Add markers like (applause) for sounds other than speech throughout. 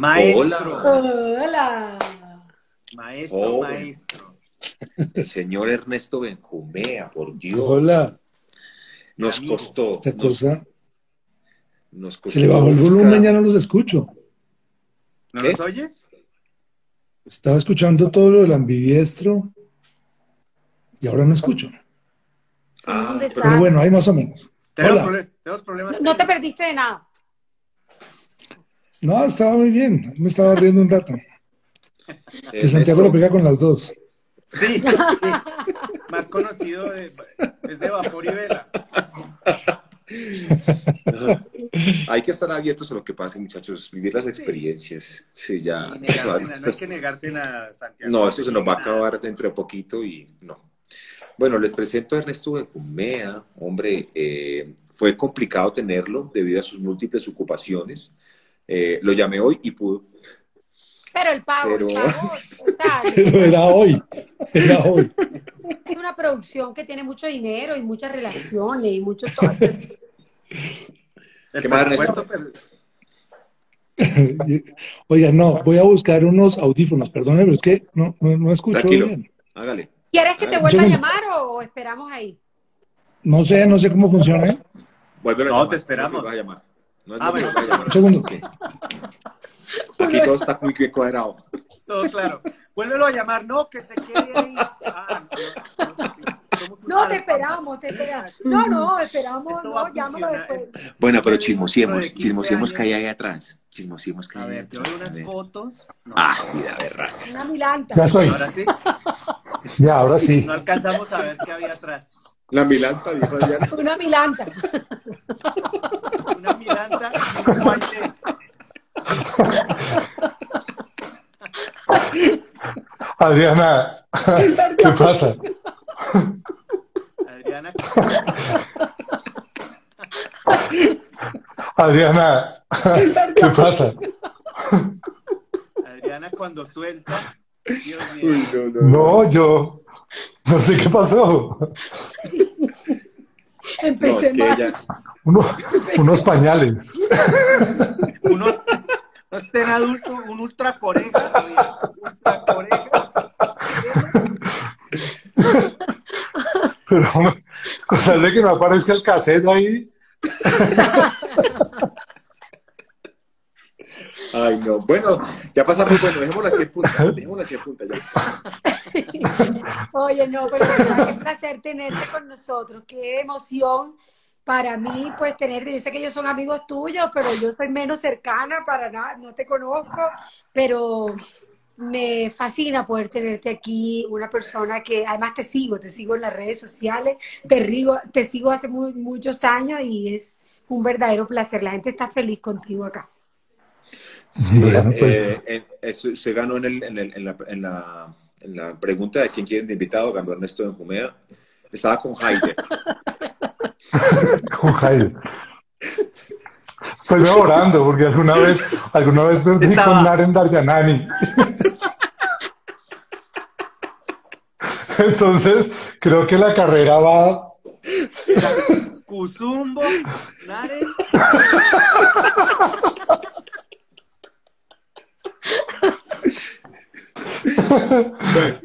Maestro. Hola. Maestro, Oh. maestro. El señor Ernesto Benjumea, por Dios. Hola, Nos Amigo. costó. esta nos- cosa. nos costó Se le bajó el volumen, ya no los escucho. ¿No ¿Qué? los oyes? Estaba escuchando todo lo del ambidiestro y ahora no escucho. Ah. Pero bueno, hay más o menos. Tenemos, Hola. prole- tenemos problemas. No te perdiste de nada. No, estaba muy bien. Me estaba riendo un rato. (laughs) Que Santiago lo pega con las dos. Sí, sí. Más conocido de, es de vapor y vela. (laughs) Hay que estar abiertos a lo que pase, muchachos. Vivir las experiencias. Sí, ya. Negarse nada, no hay que negarse nada, Santiago. No, esto se nos va a acabar dentro de poquito y no. Bueno, les presento a Ernesto Benjumea. Hombre, eh, fue complicado tenerlo debido a sus múltiples ocupaciones. Eh, lo llamé hoy y pudo. Pero el pago, Pero- el pago, o sea, (laughs) Pero era hoy. Era hoy. es una producción que tiene mucho dinero y muchas relaciones y mucho todo. Entonces, (laughs) El ¿Qué más, Ernesto? (laughs) Oiga, no, voy a buscar unos audífonos. Perdone, pero es que no, no, no escucho Tranquilo. bien. Hágale. ¿Quieres que te Ah, vuelva a llamar o, o esperamos ahí? No sé, no sé cómo funciona. ¿eh? No, llamar, te esperamos. no te vas a llamar. No es Ah, bueno. a. Un (laughs) segundo. Sí. Aquí todo está muy bien cuadrado. Todo claro. Vuélvelo a llamar, no, que se quede ahí. (laughs) Ah, no, no, no, somos un No, te esperamos, te esperamos. No, no, esperamos, no, a llámalo después. Bueno, pero chismosiemos, de 15 chismosiemos que hay ahí atrás. Chismosiemos que A hay ahí ver, te atrás. doy unas A ver. fotos. No, Ah, mira, verra. Una milanta. Ya estoy. ahora sí, Ya, ahora sí. no alcanzamos a ver qué había atrás. La milanta, dijo Adriana. Una milanta. (laughs) Miranda y. Adriana, ¿qué pasa? Adriana, Adriana, ¿qué pasa? Adriana cuando suelta. Dios mío. Uy, no, no. No, yo no sé qué pasó. No, Empecé es que mal. ella. Uno- unos pañales. Unos, no estén adultos, un ultra coreja. oye, Ultra coreja. Pero con tal de que no aparezca el cassette ahí. Ay, no. Bueno, ya pasamos. Bueno, dejémoslo así en punta. Dejémoslo así en punta ya. Oye, no, pero qué placer tenerte con nosotros, qué emoción para mí, pues tenerte. Yo sé que ellos son amigos tuyos, pero yo soy menos cercana para nada, no te conozco, pero me fascina poder tenerte aquí, una persona que además te sigo, te sigo en las redes sociales, te, rigo, te sigo hace muy, muchos años y es un verdadero placer. La gente está feliz contigo acá. Sí, Bueno, pues. eh, en- eso- usted ganó en, el, en, el- en la, en, la, en la pregunta de quién quieren de invitado, ganó Ernesto Benjumea. Estaba con Haider. (laughs) (laughs) Con Jaime. Estoy mejorando porque alguna vez, alguna vez perdí Estaba- con Naren Daryanani. Entonces, creo que la carrera va. Kuzumbo, Nare.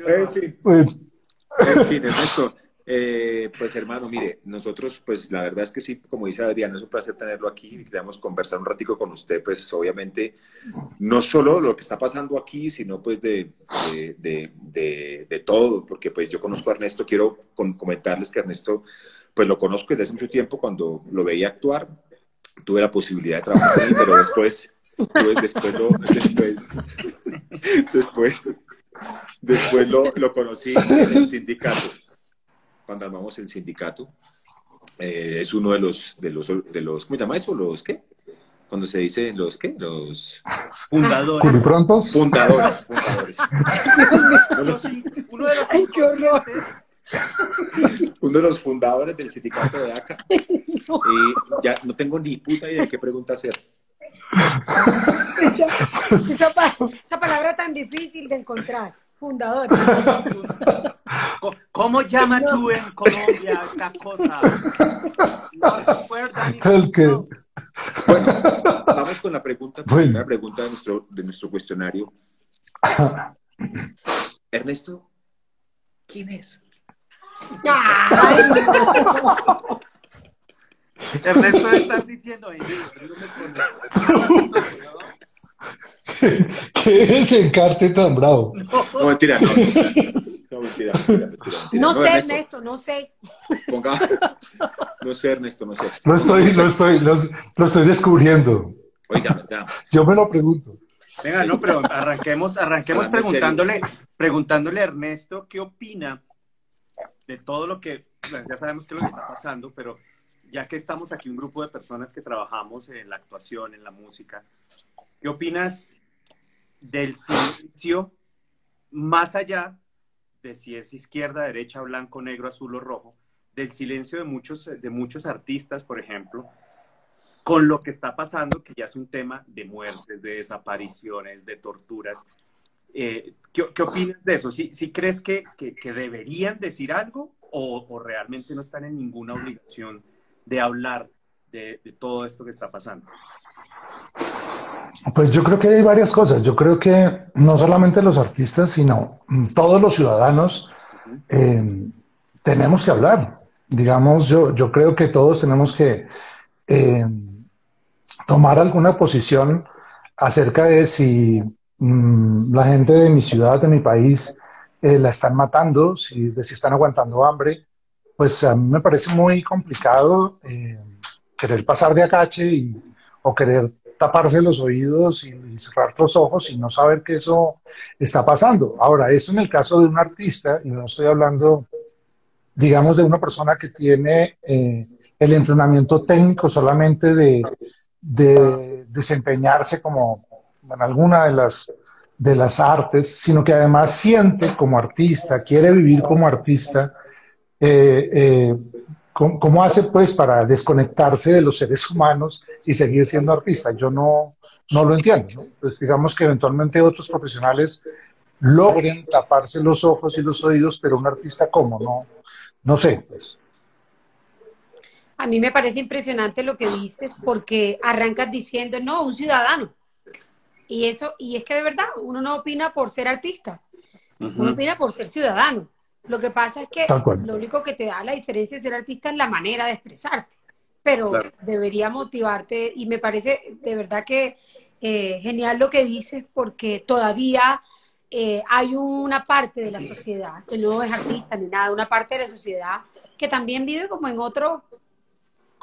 en fin. pues, En fin, Ernesto, eh, pues hermano, mire, nosotros, pues la verdad es que sí, como dice Adriana, es un placer tenerlo aquí y queremos conversar un ratico con usted, pues obviamente, no solo lo que está pasando aquí, sino pues de, de, todo, porque pues yo conozco a Ernesto, quiero comentarles que Ernesto, pues lo conozco desde hace mucho tiempo, cuando lo veía actuar, tuve la posibilidad de trabajar con él, pero después, después, después, después, después lo, lo conocí en el sindicato, cuando armamos el sindicato. Eh, es uno de los, de los, de los, ¿cómo se llama eso? ¿Los qué? Cuando se dice los qué? Los (laughs) Fundadores. culiprontos. fundadores, fundadores. (laughs) Uno, de los Ay, qué horror. Uno de los fundadores del sindicato de ACA. (laughs) Y ya no tengo ni puta idea de qué pregunta hacer. Esa, esa pa- esa palabra tan difícil de encontrar. Fundador. Co- (laughs) ¿Cómo llamas tú en Colombia esta cosa? No recuerda que- no. Bueno, vamos con la pregunta, Bueno. primera pregunta de nuestro, de nuestro cuestionario. (coughs) Ernesto, ¿quién es? Ay, Ernesto estás diciendo, "Ey, no me (laughs) pones". (laughs) ¿Qué es encarte tan bravo? No, mentira, no. No, mentira, mentira, mentira, mentira. no sé, Ernesto, Ernesto, no sé. ponga- No sé, Ernesto, no sé. Lo estoy, lo estoy, lo, lo estoy descubriendo. Oiga, oiga, Yo me lo pregunto. Venga, no, pero arranquemos, arranquemos preguntándole, preguntándole a Ernesto qué opina de todo lo que, bueno, ya sabemos qué es lo que está pasando, pero ya que estamos aquí un grupo de personas que trabajamos en la actuación, en la música, ¿qué opinas del silencio más allá de si es izquierda, derecha, blanco, negro, azul o rojo, del silencio de muchos, de muchos artistas, por ejemplo, con lo que está pasando, que ya es un tema de muertes, de desapariciones, de torturas. Eh, ¿qué, opinas de eso? ¿Sí, sí crees que, deberían decir algo o, realmente no están en ninguna obligación de hablar de todo esto que está pasando? Pues yo creo que hay varias cosas. Yo creo que no solamente los artistas, sino mm, todos los ciudadanos eh, tenemos que hablar. Digamos, yo, yo creo que todos tenemos que eh, tomar alguna posición acerca de si mm, la gente de mi ciudad, de mi país, eh, la están matando, si, de si están aguantando hambre. Pues a mí me parece muy complicado eh, querer pasar de acache y, o querer taparse los oídos y, cerrar los ojos y no saber que eso está pasando. Ahora, eso en el caso de un artista, y no estoy hablando, digamos, de una persona que tiene eh, el entrenamiento técnico solamente de, de desempeñarse como en alguna de las, de las artes, sino que además siente como artista, quiere vivir como artista. eh, eh, ¿Cómo, cómo hace pues para desconectarse de los seres humanos y seguir siendo artista? Yo no, no lo entiendo. ¿no? Pues digamos que eventualmente otros profesionales logren taparse los ojos y los oídos, pero un artista cómo, no, no sé. Pues. A mí me parece impresionante lo que dices porque arrancas diciendo, no, un ciudadano. Y eso, y es que de verdad, uno no opina por ser artista, uno opina por ser ciudadano. Lo que pasa es que lo único que te da la diferencia de ser artista es la manera de expresarte. Pero Claro. debería motivarte y me parece de verdad que eh, genial lo que dices porque todavía eh, hay una parte de la sociedad que no es artista ni nada, una parte de la sociedad que también vive como en otro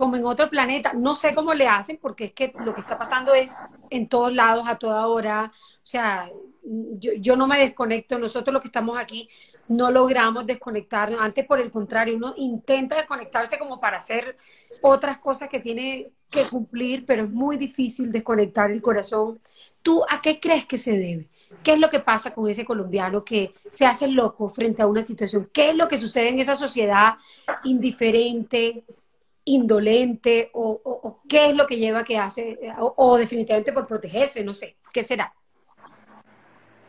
como en otro planeta. No sé cómo le hacen porque es que lo que está pasando es en todos lados, a toda hora. O sea, yo, yo no me desconecto. Nosotros los que estamos aquí no logramos desconectarnos. Antes, por el contrario, uno intenta desconectarse como para hacer otras cosas que tiene que cumplir, pero es muy difícil desconectar el corazón. ¿Tú a qué crees que se debe? ¿Qué es lo que pasa con ese colombiano que se hace loco frente a una situación? ¿Qué es lo que sucede en esa sociedad indiferente, indolente? ¿O, qué es lo que lleva que hace? O, o definitivamente por protegerse, no sé. ¿Qué será?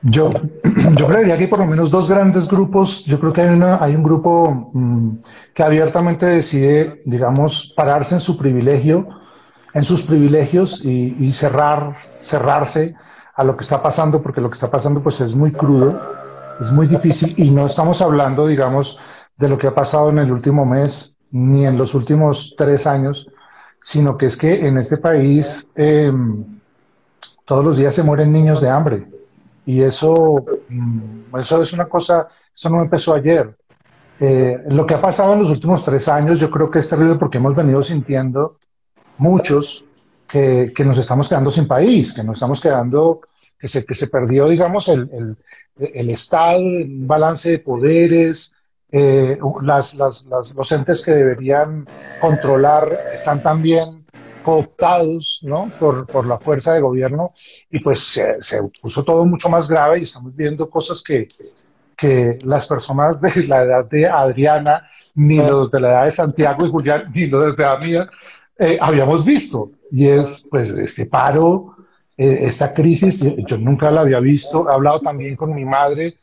Yo, (clears throat) yo creería que hay por lo menos dos grandes grupos. Yo creo que hay, una, hay un grupo mm, que abiertamente decide, digamos, pararse en su privilegio, en sus privilegios y, y cerrar, cerrarse a lo que está pasando, porque lo que está pasando pues es muy crudo, es muy difícil y no estamos hablando, digamos, de lo que ha pasado en el último mes ni en los últimos tres años, sino que es que en este país eh, todos los días se mueren niños de hambre. Y eso, mm, eso es una cosa, eso no empezó ayer. Eh, lo que ha pasado en los últimos tres años yo creo que es terrible porque hemos venido sintiendo muchos que, que nos estamos quedando sin país, que nos estamos quedando, que se, que se perdió, digamos, el, el, el Estado, un balance de poderes, eh, las, las, las, los entes que deberían controlar están también cooptados ¿no? por, por la fuerza de gobierno y pues se, se, puso todo mucho más grave y estamos viendo cosas que, que las personas de la edad de Adriana, ni los de la edad de Santiago y Julián, ni los de la mía, eh, habíamos visto. Y es pues este paro, eh, esta crisis, yo, yo, nunca la había visto, he hablado también con mi madre,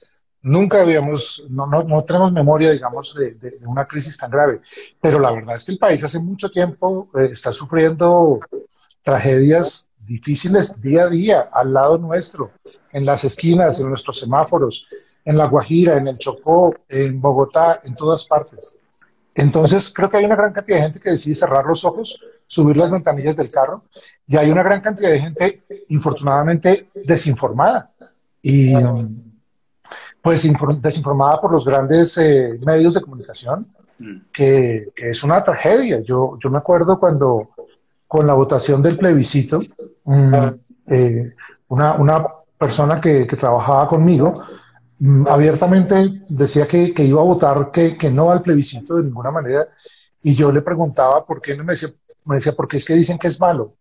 nunca habíamos, no, tenemos memoria, digamos, de, una crisis tan grave. Pero la verdad es que el país hace mucho tiempo eh, está sufriendo tragedias difíciles día a día al lado nuestro, en las esquinas, en nuestros semáforos, en La Guajira, en el Chocó, en Bogotá, en todas partes. Entonces, creo que hay una gran cantidad de gente que decide cerrar los ojos, subir las ventanillas del carro, y hay una gran cantidad de gente, infortunadamente, desinformada. Y pues desinformada por los grandes eh, medios de comunicación, mm. que, es una tragedia. Yo, yo me acuerdo cuando, con la votación del plebiscito, mm, eh, una, una, persona que, que trabajaba conmigo, Mm, abiertamente decía que, que, iba a votar que, que, no al plebiscito de ninguna manera y yo le preguntaba por qué no me decía, me decía porque es que dicen que es malo,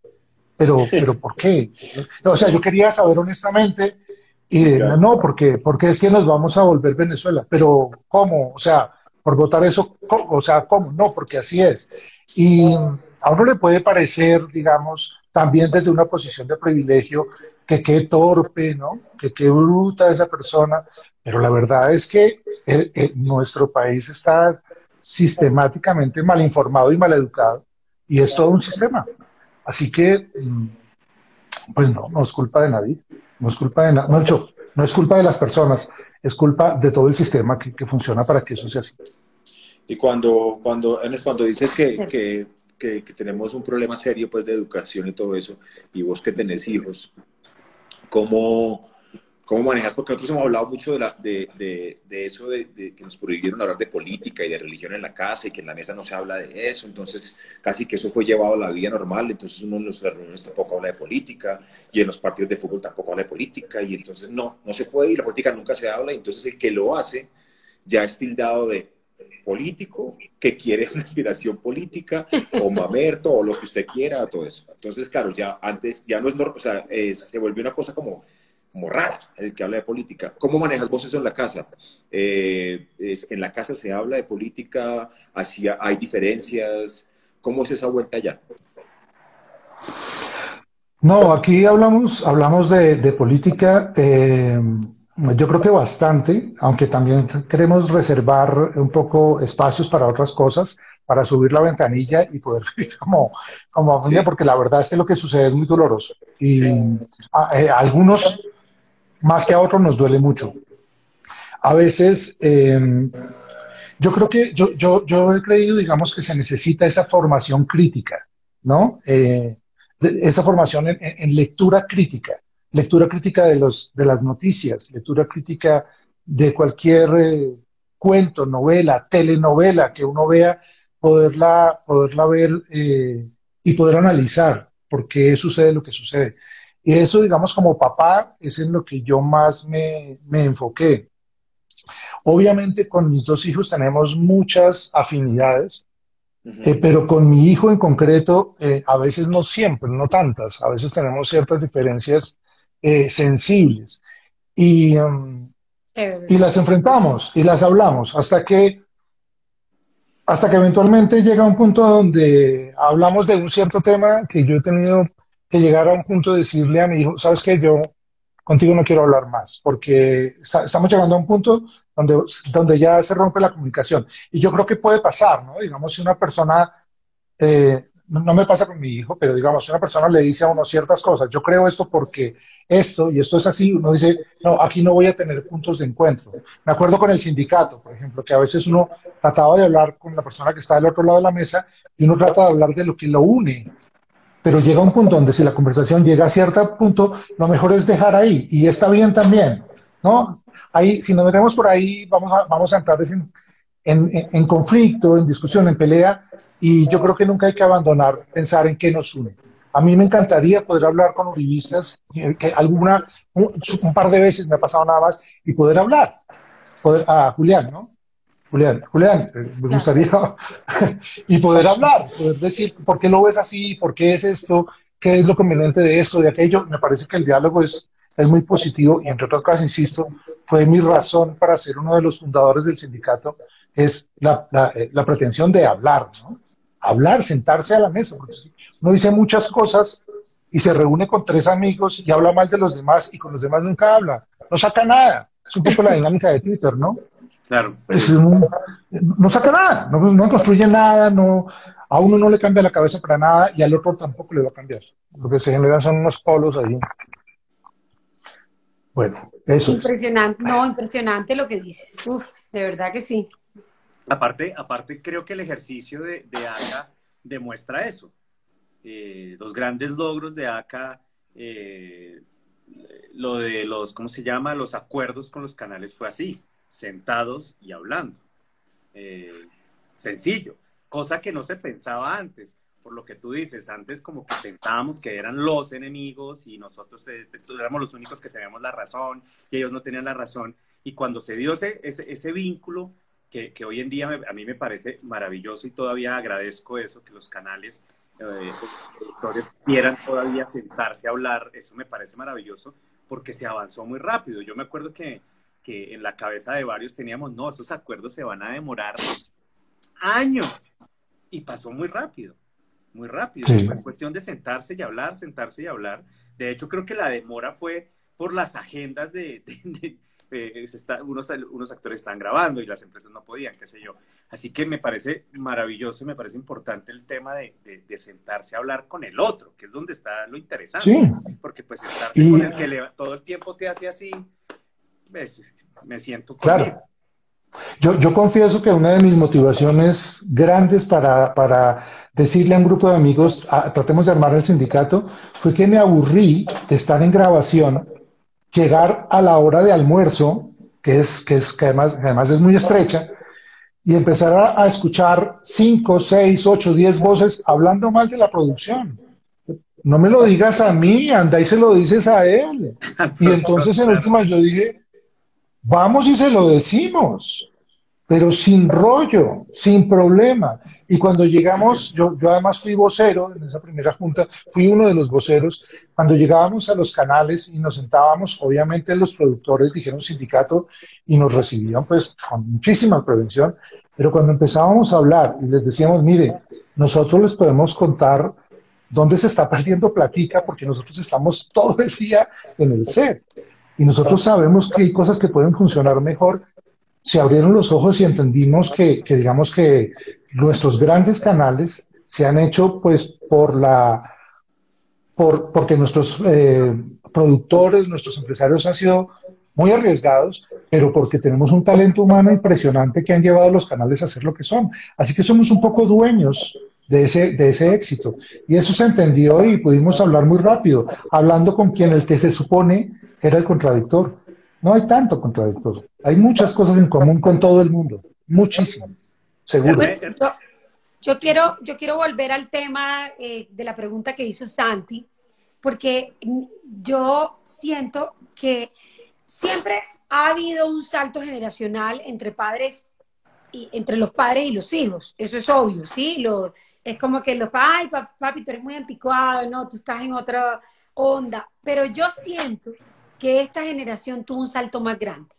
pero, pero ¿por qué? (laughs) O sea, yo quería saber honestamente y no, porque, porque es que nos vamos a volver Venezuela, pero ¿cómo? O sea, por votar eso, o sea, ¿cómo? No, porque así es. Y a uno le puede parecer, digamos, también desde una posición de privilegio, que qué torpe, ¿no? Que qué bruta esa persona, pero la verdad es que eh, eh, nuestro país está sistemáticamente mal informado y mal educado, y es todo un sistema. Así que, mm, pues no, no es culpa de nadie, no es culpa de no, no, es culpa de las personas, es culpa de todo el sistema que, que funciona para que eso sea así. Y cuando, cuando, cuando dices que, que que, tenemos un problema serio pues de educación y todo eso, y vos que tenés hijos, ¿cómo, cómo manejas? Porque nosotros hemos hablado mucho de, la, de, de, de eso, de, que nos prohibieron hablar de política y de religión en la casa y que en la mesa no se habla de eso, entonces casi que eso fue llevado a la vida normal, entonces uno en las reuniones tampoco habla de política y en los partidos de fútbol tampoco habla de política y entonces no, no se puede y la política nunca se habla, y entonces el que lo hace ya es tildado de político que quiere una aspiración política o mamerto o lo que usted quiera, todo eso. Entonces, claro, ya antes, ya no es normal, o sea, se volvió una cosa como, como rara el que habla de política. ¿Cómo manejas vos eso en la casa? Eh, es, ¿En la casa se habla de política? Así ¿Hay diferencias? ¿Cómo es esa vuelta allá? No, aquí hablamos, hablamos de, de política. Eh, yo creo que bastante, aunque también queremos reservar un poco espacios para otras cosas, para subir la ventanilla y poder (laughs) como, como familia, porque la verdad es que lo que sucede es muy doloroso. Y a, eh, algunos, más que a otros, nos duele mucho. A veces, em, yo creo que yo, yo, yo he creído, digamos, que se necesita esa formación crítica, ¿no? Eh, esa formación en lectura crítica lectura crítica de, los, de las noticias, lectura crítica de cualquier eh, cuento, novela, telenovela que uno vea, poderla, poderla ver eh, y poder analizar por qué sucede lo que sucede. Y eso, digamos, como papá, es en lo que yo más me, me enfoqué. Obviamente con mis dos hijos tenemos muchas afinidades, eh, pero con mi hijo en concreto, a veces no siempre, no tantas, a veces tenemos ciertas diferencias eh, sensibles. Y, um, y las enfrentamos y las hablamos hasta que, hasta que eventualmente llega un punto donde hablamos de un cierto tema que yo he tenido que llegar a un punto de decirle a mi hijo, sabes que yo contigo no quiero hablar más, porque estamos llegando a un punto donde, donde ya se rompe la comunicación. Y yo creo que puede pasar, ¿no? Digamos, si una persona eh, no, me pasa con mi hijo, pero digamos, si una persona le dice a uno ciertas cosas, yo creo esto porque esto y esto es así, uno dice, no, aquí no voy a tener puntos de encuentro. Me acuerdo con el sindicato, por ejemplo, que a veces uno trataba de hablar con la persona que está del otro lado de la mesa y uno trata de hablar de lo que lo une. Pero llega un punto donde si la conversación llega a cierto punto, lo mejor es dejar ahí y está bien también, ¿no? Ahí, si nos metemos por ahí, vamos a, vamos a entrar en, en, en conflicto, en discusión, en pelea, y yo creo que nunca hay que abandonar pensar en qué nos une. A mí me encantaría poder hablar con uribistas, eh, que alguna, un, par de veces me ha pasado nada más, y poder hablar. A Julián, ¿no? Julián, Julián, eh, me gustaría, (laughs) y poder hablar, poder decir por qué lo ves así, por qué es esto, qué es lo conveniente de esto, de aquello. Me parece que el diálogo es, es muy positivo y entre otras cosas, insisto, fue mi razón para ser uno de los fundadores del sindicato, es la, la, eh, la pretensión de hablar, ¿no? hablar, sentarse a la mesa. Porque uno dice muchas cosas y se reúne con tres amigos y habla mal de los demás y con los demás nunca habla. No saca nada. Es un poco la dinámica de Twitter, ¿no? Claro. no saca nada, no, construye nada, no. A uno no le cambia la cabeza para nada y al otro tampoco le va a cambiar. Lo que se generan son unos polos ahí. Bueno, eso Impresionante, no, impresionante lo que dices. Uf, de verdad que sí. Aparte, aparte creo que el ejercicio de, de ACA demuestra eso. Eh, los grandes logros de ACA, eh, lo de los, ¿cómo se llama? Los acuerdos con los canales fue así, sentados y hablando. Eh, sencillo, cosa que no se pensaba antes, por lo que tú dices, antes como que pensábamos que eran los enemigos y nosotros éramos los únicos que teníamos la razón y ellos no tenían la razón. Y cuando se dio ese, ese, vínculo, que, que, hoy en día a mí me parece maravilloso y todavía agradezco eso, que los canales eh, productores quieran todavía sentarse a hablar, eso me parece maravilloso porque se avanzó muy rápido. Yo me acuerdo que, que en la cabeza de varios teníamos, no, esos acuerdos se van a demorar años y pasó muy rápido, muy rápido. Fue cuestión de sentarse y hablar, sentarse y hablar. De hecho, creo que la demora fue por las agendas de, eh, unos, unos actores están grabando y las empresas no podían, qué sé yo. Así que me parece maravilloso y me parece importante el tema de, sentarse a hablar con el otro, que es donde está lo interesante. Porque pues sentarse con el que todo el tiempo te hace así, pues, me siento claro. Yo, yo, confieso que una de mis motivaciones grandes para, para decirle a un grupo de amigos, tratemos de armar el sindicato, fue que me aburrí de estar en grabación llegar a la hora de almuerzo, que es que, es, que además, además es muy estrecha, y empezar a, escuchar cinco, seis, ocho, diez voces hablando mal de la producción. No me lo digas a mí, anda y se lo dices a él. (laughs) Y entonces en última yo dije, vamos y se lo decimos pero sin rollo, sin problema. Y cuando llegamos, yo, yo además fui vocero en esa primera junta, fui uno de los voceros, cuando llegábamos a los canales y nos sentábamos, obviamente los productores dijeron sindicato y nos recibían pues con muchísima prevención, pero cuando empezábamos a hablar y les decíamos, mire, nosotros les podemos contar dónde se está perdiendo platica porque nosotros estamos todo el día en el set. Y nosotros sabemos que hay cosas que pueden funcionar mejor se abrieron los ojos y entendimos que, digamos que nuestros grandes canales se han hecho pues por la por, porque nuestros eh, productores, nuestros empresarios han sido muy arriesgados, pero porque tenemos un talento humano impresionante que han llevado a los canales a ser lo que son. Así que somos un poco dueños de ese, de ese éxito. Y eso se entendió y pudimos hablar muy rápido, hablando con quien el que se supone era el contradictor. No hay tanto contradictor. Hay muchas cosas en común con todo el mundo. Muchísimas. Seguro. yo, quiero, yo quiero volver al tema eh, de la pregunta que hizo Santi, porque yo siento que siempre ha habido un salto generacional entre padres y entre los padres y los hijos. Eso es obvio, ¿sí? Lo, es como que los ay, papi, tú eres muy anticuado, no, tú estás en otra onda. Pero yo siento que esta generación tuvo un salto más grande,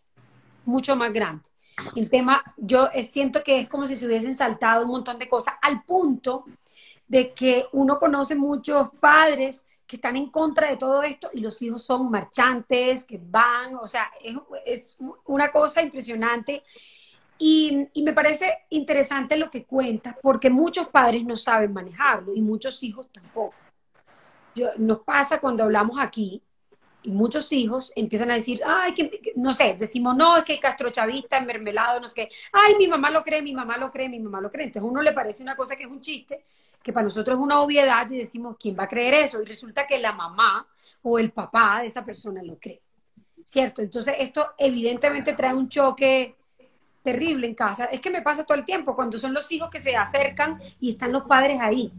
mucho más grande. En tema, yo siento que es como si se hubiesen saltado un montón de cosas, al punto de que uno conoce muchos padres que están en contra de todo esto y los hijos son marchantes, que van, o sea, es, una cosa impresionante. Y, me parece interesante lo que cuenta, porque muchos padres no saben manejarlo y muchos hijos tampoco. Yo, nos pasa cuando hablamos aquí, y muchos hijos empiezan a decir, ay, que, no sé, decimos, no, es que castrochavista, mermelado, no sé qué, ay, mi mamá lo cree, mi mamá lo cree, mi mamá lo cree. Entonces a uno le parece una cosa que es un chiste, que para nosotros es una obviedad y decimos, ¿quién va a creer eso? Y resulta que la mamá o el papá de esa persona lo cree. ¿Cierto? Entonces esto evidentemente trae un choque terrible en casa. Es que me pasa todo el tiempo, cuando son los hijos que se acercan y están los padres ahí.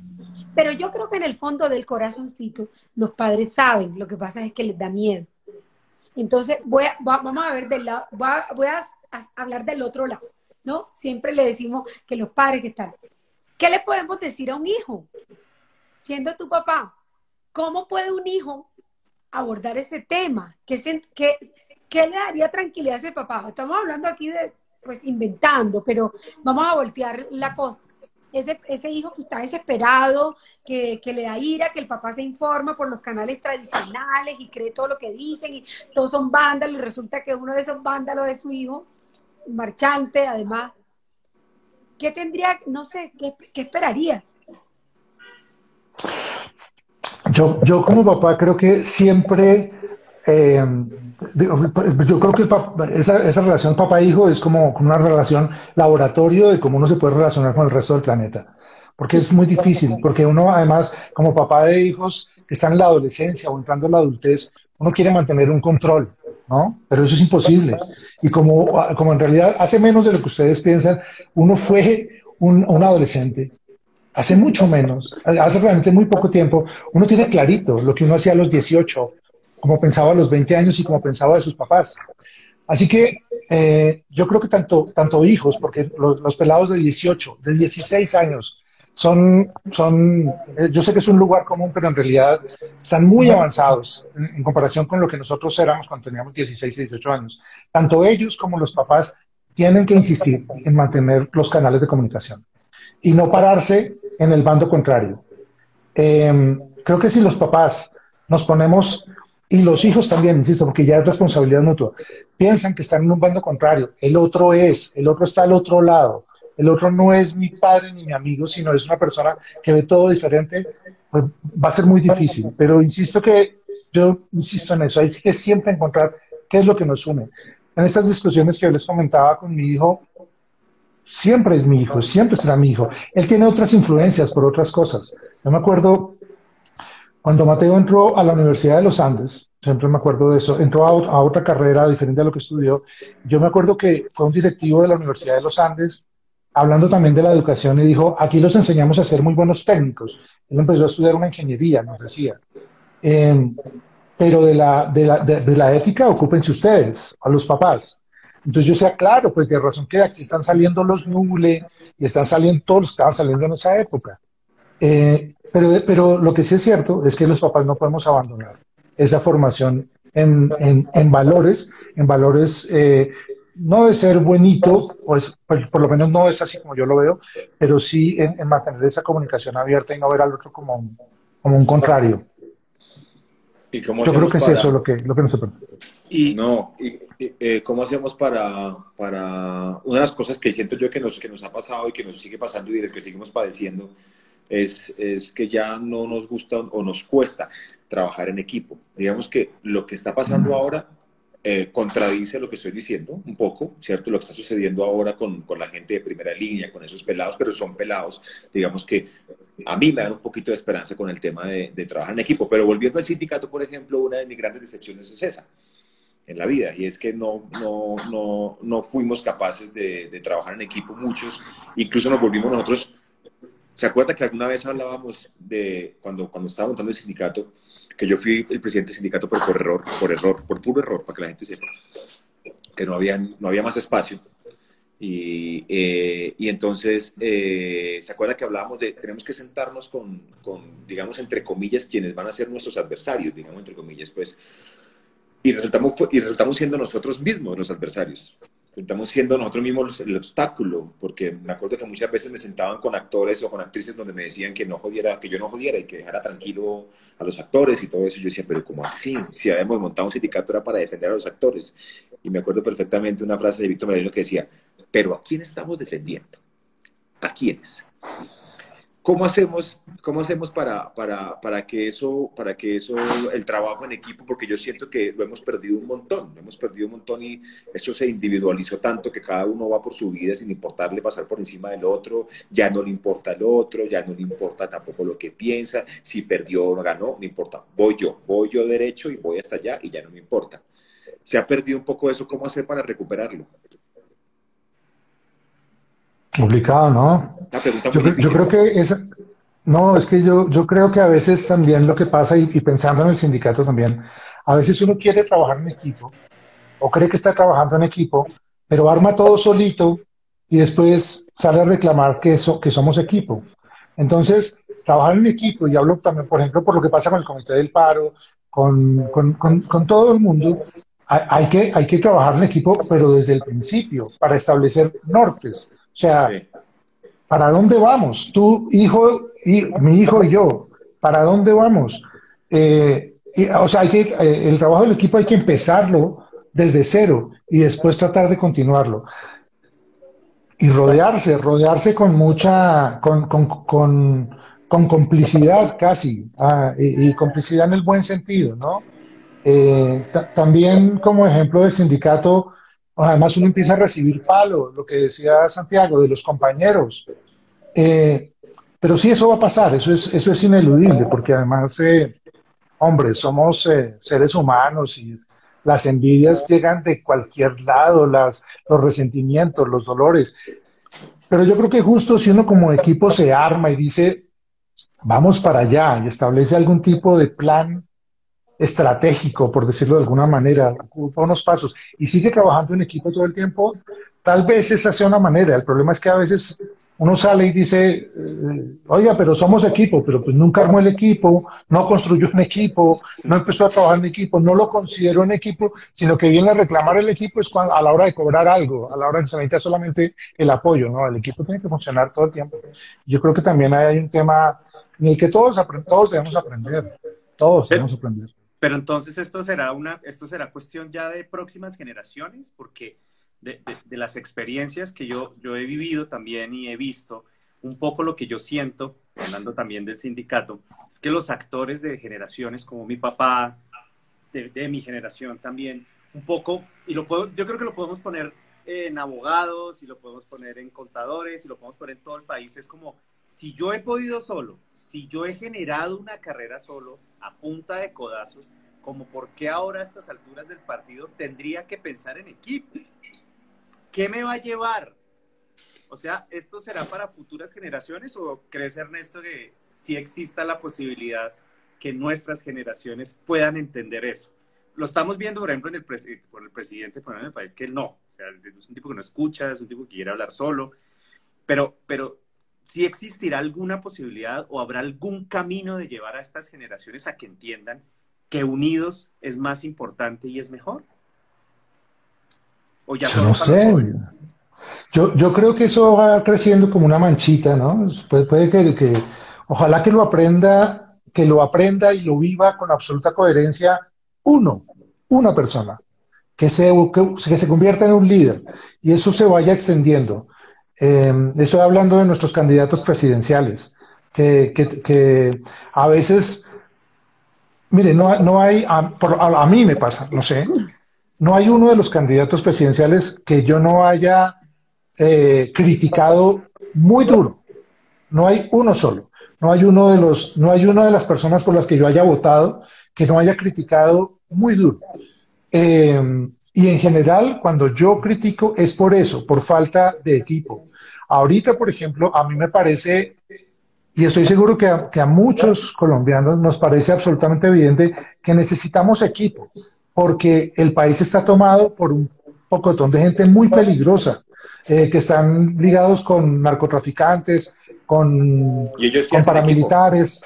Pero yo creo que en el fondo del corazoncito los padres saben, lo que pasa es que les da miedo. Entonces, voy a, vamos a ver del lado, voy a, hablar del otro lado, ¿no? Siempre le decimos que los padres que están. ¿Qué le podemos decir a un hijo? Siendo tu papá, ¿cómo puede un hijo abordar ese tema? ¿Qué, qué, qué le daría tranquilidad a ese papá? Estamos hablando aquí de, pues inventando, pero vamos a voltear la cosa. Ese, ese hijo que está desesperado, que, que, le da ira, que el papá se informa por los canales tradicionales y cree todo lo que dicen y todos son vándalos y resulta que uno de esos vándalos es su hijo, marchante además. ¿Qué tendría, no sé, qué, qué esperaría? Yo, yo como papá creo que siempre eh, yo creo que esa, esa, relación papá-hijo es como una relación laboratorio de cómo uno se puede relacionar con el resto del planeta. Porque es muy difícil, porque uno además como papá de hijos que están en la adolescencia o entrando en la adultez, uno quiere mantener un control, ¿no? Pero eso es imposible. Y como, como en realidad hace menos de lo que ustedes piensan, uno fue un, un adolescente hace mucho menos, hace realmente muy poco tiempo, uno tiene clarito lo que uno hacía a los 18, como pensaba a los 20 años y como pensaba de sus papás. Así que eh, yo creo que tanto, tanto hijos, porque los, pelados de 18, de 16 años, son, son, eh, yo sé que es un lugar común, pero en realidad están muy avanzados en, en, comparación con lo que nosotros éramos cuando teníamos 16 y 18 años. Tanto ellos como los papás tienen que insistir en mantener los canales de comunicación y no pararse en el bando contrario. Em, creo que si los papás nos ponemos, y los hijos también, insisto, porque ya es responsabilidad mutua, piensan que están en un bando contrario, el otro es, el otro está al otro lado, el otro no es mi padre ni mi amigo, sino es una persona que ve todo diferente, pues va a ser muy difícil. Pero insisto que, yo insisto en eso, hay que siempre encontrar qué es lo que nos une. En estas discusiones que yo les comentaba con mi hijo, siempre es mi hijo, siempre será mi hijo. Él tiene otras influencias por otras cosas. Yo me acuerdo cuando Mateo entró a la Universidad de los Andes, siempre me acuerdo de eso, entró a, otra carrera diferente a lo que estudió. Yo me acuerdo que fue un directivo de la Universidad de los Andes hablando también de la educación y dijo, aquí los enseñamos a ser muy buenos técnicos. Él empezó a estudiar una ingeniería, nos decía. Em, pero de la, de la, de la ética, ocúpense ustedes, a los papás. Entonces yo decía, claro, pues de razón que aquí están saliendo los Nule y están saliendo todos los que estaban saliendo en esa época. Eh, pero, pero lo que sí es cierto es que los papás no podemos abandonar esa formación en, en, en valores, en valores eh, no de ser buenito, pues, pues, por lo menos no es así como yo lo veo, pero sí en, en mantener esa comunicación abierta y no ver al otro como un, como un contrario. ¿Y cómo yo creo que es eso lo que, lo que nos y, no, y, eh, ¿cómo hacemos para, para... Una de las cosas que siento yo que nos, que nos ha pasado y que nos sigue pasando y del que seguimos padeciendo es, es que ya no nos gusta o nos cuesta trabajar en equipo. Digamos que lo que está pasando ahora eh, contradice lo que estoy diciendo un poco, ¿cierto? Lo que está sucediendo ahora con, con, la gente de primera línea, con esos pelados, pero son pelados, digamos que a mí me dan un poquito de esperanza con el tema de, de trabajar en equipo. Pero volviendo al sindicato, por ejemplo, una de mis grandes decepciones es esa en la vida y es que no, no, no, no fuimos capaces de, de, trabajar en equipo muchos, incluso nos volvimos nosotros, ¿se acuerda que alguna vez hablábamos de cuando, cuando estaba montando el sindicato, que yo fui el presidente del sindicato por, por error, por error, por puro error, para que la gente sepa que no había, no había más espacio. Y, eh, y entonces, eh, ¿se acuerda que hablábamos de, tenemos que sentarnos con, con, digamos, entre comillas, quienes van a ser nuestros adversarios, digamos, entre comillas, pues, y resultamos, y resultamos siendo nosotros mismos los adversarios. Resultamos siendo nosotros mismos el obstáculo, porque me acuerdo que muchas veces me sentaban con actores o con actrices donde me decían que no jodiera, que yo no jodiera y que dejara tranquilo a los actores y todo eso. Yo decía, pero ¿cómo así? Si habíamos montado un sindicato era para defender a los actores. Y me acuerdo perfectamente una frase de Víctor Merino que decía, pero ¿a quién estamos defendiendo? ¿A quiénes? ¿Cómo hacemos, cómo hacemos para, para, para, que eso, para que eso, el trabajo en equipo, porque yo siento que lo hemos perdido un montón, lo hemos perdido un montón y eso se individualizó tanto que cada uno va por su vida sin importarle pasar por encima del otro, ya no le importa el otro, ya no le importa tampoco lo que piensa, si perdió o ganó, no importa, voy yo, voy yo derecho y voy hasta allá y ya no me importa. Se ha perdido un poco eso, ¿cómo hacer para recuperarlo? Complicado, ¿no? Yo, yo, creo que es, no, es que yo, yo creo que a veces también lo que pasa, y, y, pensando en el sindicato también, a veces uno quiere trabajar en equipo, o cree que está trabajando en equipo, pero arma todo solito y después sale a reclamar que, eso, que somos equipo. Entonces, trabajar en equipo, y hablo también, por ejemplo, por lo que pasa con el Comité del Paro, con, con, con, con todo el mundo, hay, hay, que, hay que trabajar en equipo, pero desde el principio, para establecer nortes o sea, sí. ¿para dónde vamos? Tú, hijo, y mi hijo y yo, ¿para dónde vamos? Eh, y, o sea, hay que, eh, el trabajo del equipo hay que empezarlo desde cero y después tratar de continuarlo. Y rodearse, rodearse con mucha, con, con, con, con complicidad casi, ah, y, complicidad en el buen sentido, ¿no? Eh, también como ejemplo del sindicato, además uno empieza a recibir palo, lo que decía Santiago, de los compañeros. Eh, pero sí, eso va a pasar, eso es, eso es ineludible, porque además, eh, hombre, somos seres humanos y las envidias llegan de cualquier lado, las, los resentimientos, los dolores. Pero yo creo que justo si uno como equipo se arma y dice, vamos para allá y establece algún tipo de plan estratégico, por decirlo de alguna manera, unos pasos y sigue trabajando en equipo todo el tiempo, tal vez esa sea una manera. El problema es que a veces uno sale y dice, eh, oiga, pero somos equipo, pero pues nunca armó el equipo, no construyó un equipo, no empezó a trabajar en equipo, no lo consideró un equipo, sino que viene a reclamar el equipo es cuando, a la hora de cobrar algo, a la hora de que se necesita solamente el apoyo, ¿no? El equipo tiene que funcionar todo el tiempo. Yo creo que también hay un tema en el que todos, todos debemos aprender, todos debemos aprender. Pero entonces esto será una, esto será cuestión ya de próximas generaciones, porque de, las experiencias que yo, yo he vivido también y he visto, un poco lo que yo siento, hablando también del sindicato, es que los actores de generaciones como mi papá, de, mi generación también, un poco, y lo puedo, yo creo que lo podemos poner en abogados, y lo podemos poner en contadores, y lo podemos poner en todo el país, es como, si yo he podido solo, si yo he generado una carrera solo, a punta de codazos, como por qué ahora a estas alturas del partido tendría que pensar en equipo. ¿Qué me va a llevar? O sea, ¿esto será para futuras generaciones o crees, Ernesto, que sí exista la posibilidad que nuestras generaciones puedan entender eso? Lo estamos viendo, por ejemplo, en el por el presidente por el país, que él no. O sea, es un tipo que no escucha, es un tipo que quiere hablar solo. Pero, pero ¿sí existirá alguna posibilidad o habrá algún camino de llevar a estas generaciones a que entiendan que unidos es más importante y es mejor? ¿O ya yo no sé. Yo, yo, creo que eso va creciendo como una manchita, ¿no? Puede, puede que, que, ojalá que lo aprenda, que lo aprenda y lo viva con absoluta coherencia uno, una persona, que se, que se convierta en un líder y eso se vaya extendiendo. Eh, estoy hablando de nuestros candidatos presidenciales, que, que, a veces, mire, no, no hay, a, mí me pasa, no sé, no hay uno de los candidatos presidenciales que yo no haya eh, criticado muy duro. No hay uno solo. No hay uno de los, no hay una de las personas por las que yo haya votado que no haya criticado muy duro. Eh, y en general, cuando yo critico es por eso, por falta de equipo. Ahorita, por ejemplo, a mí me parece, y estoy seguro que a, muchos colombianos nos parece absolutamente evidente que necesitamos equipo, porque el país está tomado por un pocotón de gente muy peligrosa, eh, que están ligados con narcotraficantes, con, con paramilitares.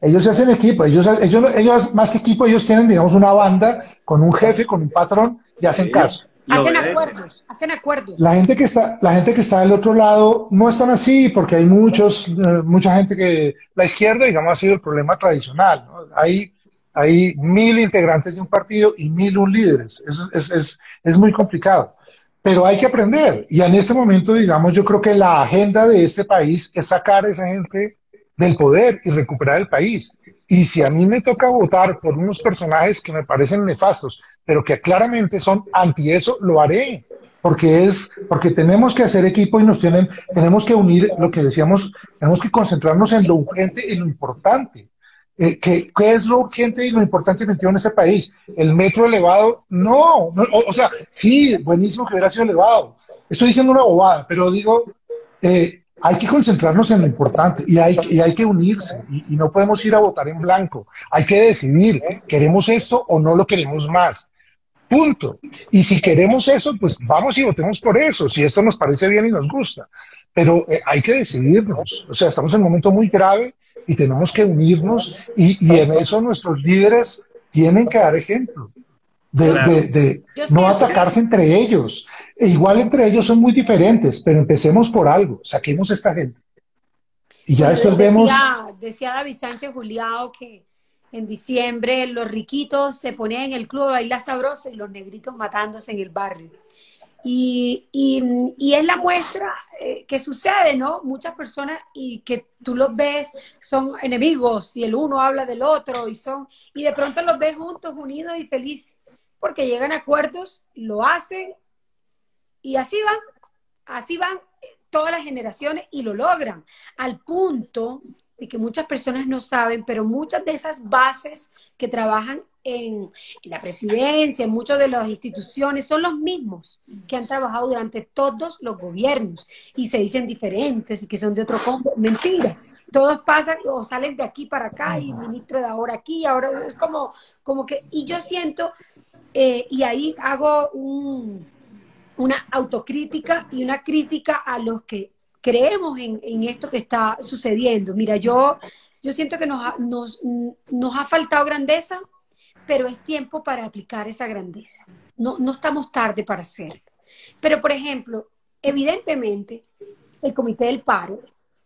Ellos se hacen equipo, ellos, ellos, ellos más que equipo, ellos tienen, digamos, una banda con un jefe, con un patrón y hacen caso. Hacen acuerdos, hacen acuerdos. La gente que está, la gente que está del otro lado no es tan así, porque hay muchos, eh, mucha gente que la izquierda, digamos, ha sido el problema tradicional. Hay, hay mil integrantes de un partido y mil un líderes. Es, es, es, muy complicado. Pero hay que aprender. Y en este momento, digamos, yo creo que la agenda de este país es sacar a esa gente del poder y recuperar el país. Y si a mí me toca votar por unos personajes que me parecen nefastos, pero que claramente son anti eso, lo haré. Porque es, porque tenemos que hacer equipo y nos tienen, tenemos que unir lo que decíamos, tenemos que concentrarnos en lo urgente y lo importante. Eh, ¿qué, es lo urgente y lo importante en ese país? ¿El metro elevado? No, o, sea, sí, buenísimo que hubiera sido elevado. Estoy diciendo una bobada, pero digo, eh, hay que concentrarnos en lo importante y hay, y hay que unirse y, no podemos ir a votar en blanco. Hay que decidir, ¿queremos esto o no lo queremos más? Punto. Y si queremos eso, pues vamos y votemos por eso, si esto nos parece bien y nos gusta. Pero eh, hay que decidirnos. O sea, estamos en un momento muy grave y tenemos que unirnos y, y en eso nuestros líderes tienen que dar ejemplo de, no atacarse entre ellos. E igual entre ellos son muy diferentes, pero empecemos por algo, saquemos a esta gente. Y ya después vemos... Decía David Sánchez Juliao que en diciembre los riquitos se ponían en el club a bailar sabroso y los negritos matándose en el barrio. Y, y, es la muestra eh, que sucede, ¿no? Muchas personas y que tú los ves son enemigos y el uno habla del otro y son y de pronto los ves juntos, unidos y felices porque llegan a acuerdos, lo hacen y así van, así van todas las generaciones y lo logran al punto de que muchas personas no saben, pero muchas de esas bases que trabajan en, la presidencia, en muchas de las instituciones, son los mismos que han trabajado durante todos los gobiernos y se dicen diferentes y que son de otro combo. Mentira. Todos pasan o salen de aquí para acá y ministro de ahora aquí, ahora es como, como que, y yo siento, eh, y ahí hago una autocrítica y una crítica a los que creemos en, en, esto que está sucediendo. Mira, yo, yo siento que nos nos, nos ha faltado grandeza, pero es tiempo para aplicar esa grandeza. No, no estamos tarde para hacerlo. Pero, por ejemplo, evidentemente, el Comité del Paro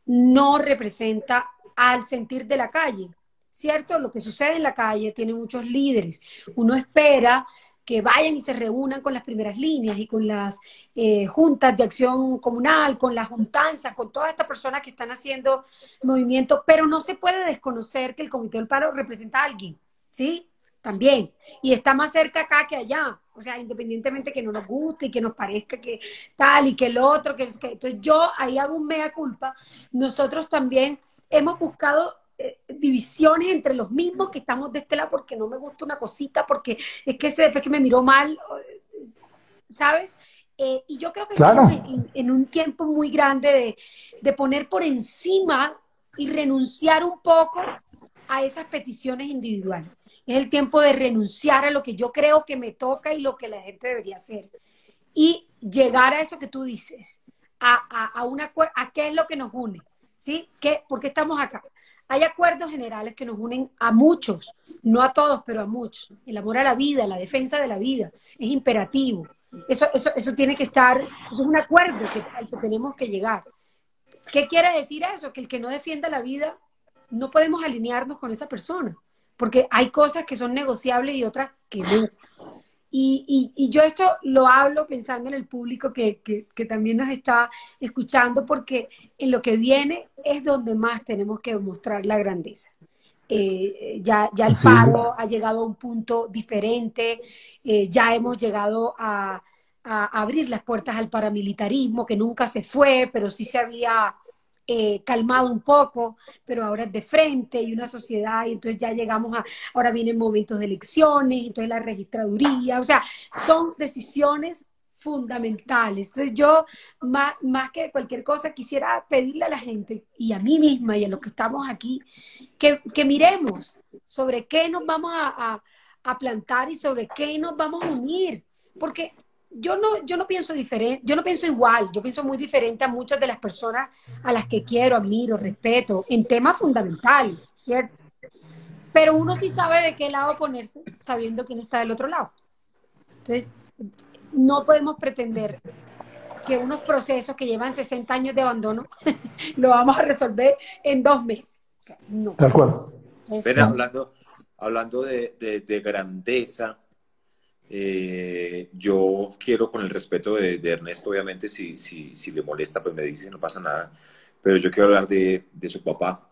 no representa al sentir de la calle, ¿cierto? Lo que sucede en la calle tiene muchos líderes. Uno espera que vayan y se reúnan con las primeras líneas y con las eh, juntas de acción comunal, con las juntanzas, con todas estas personas que están haciendo movimiento, pero no se puede desconocer que el Comité del Paro representa a alguien, ¿sí? también. Y está más cerca acá que allá. O sea, independientemente que no nos guste y que nos parezca que tal y que el otro, que, que entonces yo ahí hago un mea culpa. Nosotros también hemos buscado eh, divisiones entre los mismos que estamos de este lado porque no me gusta una cosita, porque es que ese después que me miró mal, ¿sabes? Eh, y yo creo que estamos en, un tiempo muy grande de, de poner por encima y renunciar un poco a esas peticiones individuales. Es el tiempo de renunciar a lo que yo creo que me toca y lo que la gente debería hacer. Y llegar a eso que tú dices, a, a, a, una, a qué es lo que nos une, ¿sí? ¿Qué, ¿Por qué estamos acá? Hay acuerdos generales que nos unen a muchos, no a todos, pero a muchos. El amor a la vida, la defensa de la vida, es imperativo. Eso, eso, eso tiene que estar, eso es un acuerdo al que tenemos que llegar. ¿Qué quiere decir eso? Que el que no defienda la vida, no podemos alinearnos con esa persona porque hay cosas que son negociables y otras que no. Y, y, yo esto lo hablo pensando en el público que, que, también nos está escuchando, porque en lo que viene es donde más tenemos que mostrar la grandeza. Eh, ya, ya el paro ha llegado a un punto diferente, eh, ya hemos llegado a, a, abrir las puertas al paramilitarismo, que nunca se fue, pero sí se había eh, calmado un poco, pero ahora es de frente y una sociedad, y entonces ya llegamos a, ahora vienen momentos de elecciones, entonces la registraduría, o sea, son decisiones fundamentales. Entonces yo, más, más que cualquier cosa, quisiera pedirle a la gente y a mí misma y a los que estamos aquí, que, que miremos sobre qué nos vamos a, a, a plantar y sobre qué nos vamos a unir, porque yo no, yo no pienso diferente, yo no pienso igual, yo pienso muy diferente a muchas de las personas a las que quiero, admiro, respeto, en temas fundamentales, ¿cierto? Pero uno sí sabe de qué lado ponerse, sabiendo quién está del otro lado. Entonces, no podemos pretender que unos procesos que llevan 60 años de abandono (laughs) lo vamos a resolver en dos meses. no. De acuerdo. hablando, hablando de, de grandeza, eh, yo quiero, con el respeto de, Ernesto, obviamente, si, si, si, le molesta, pues me dice, no pasa nada, pero yo quiero hablar de, de su papá,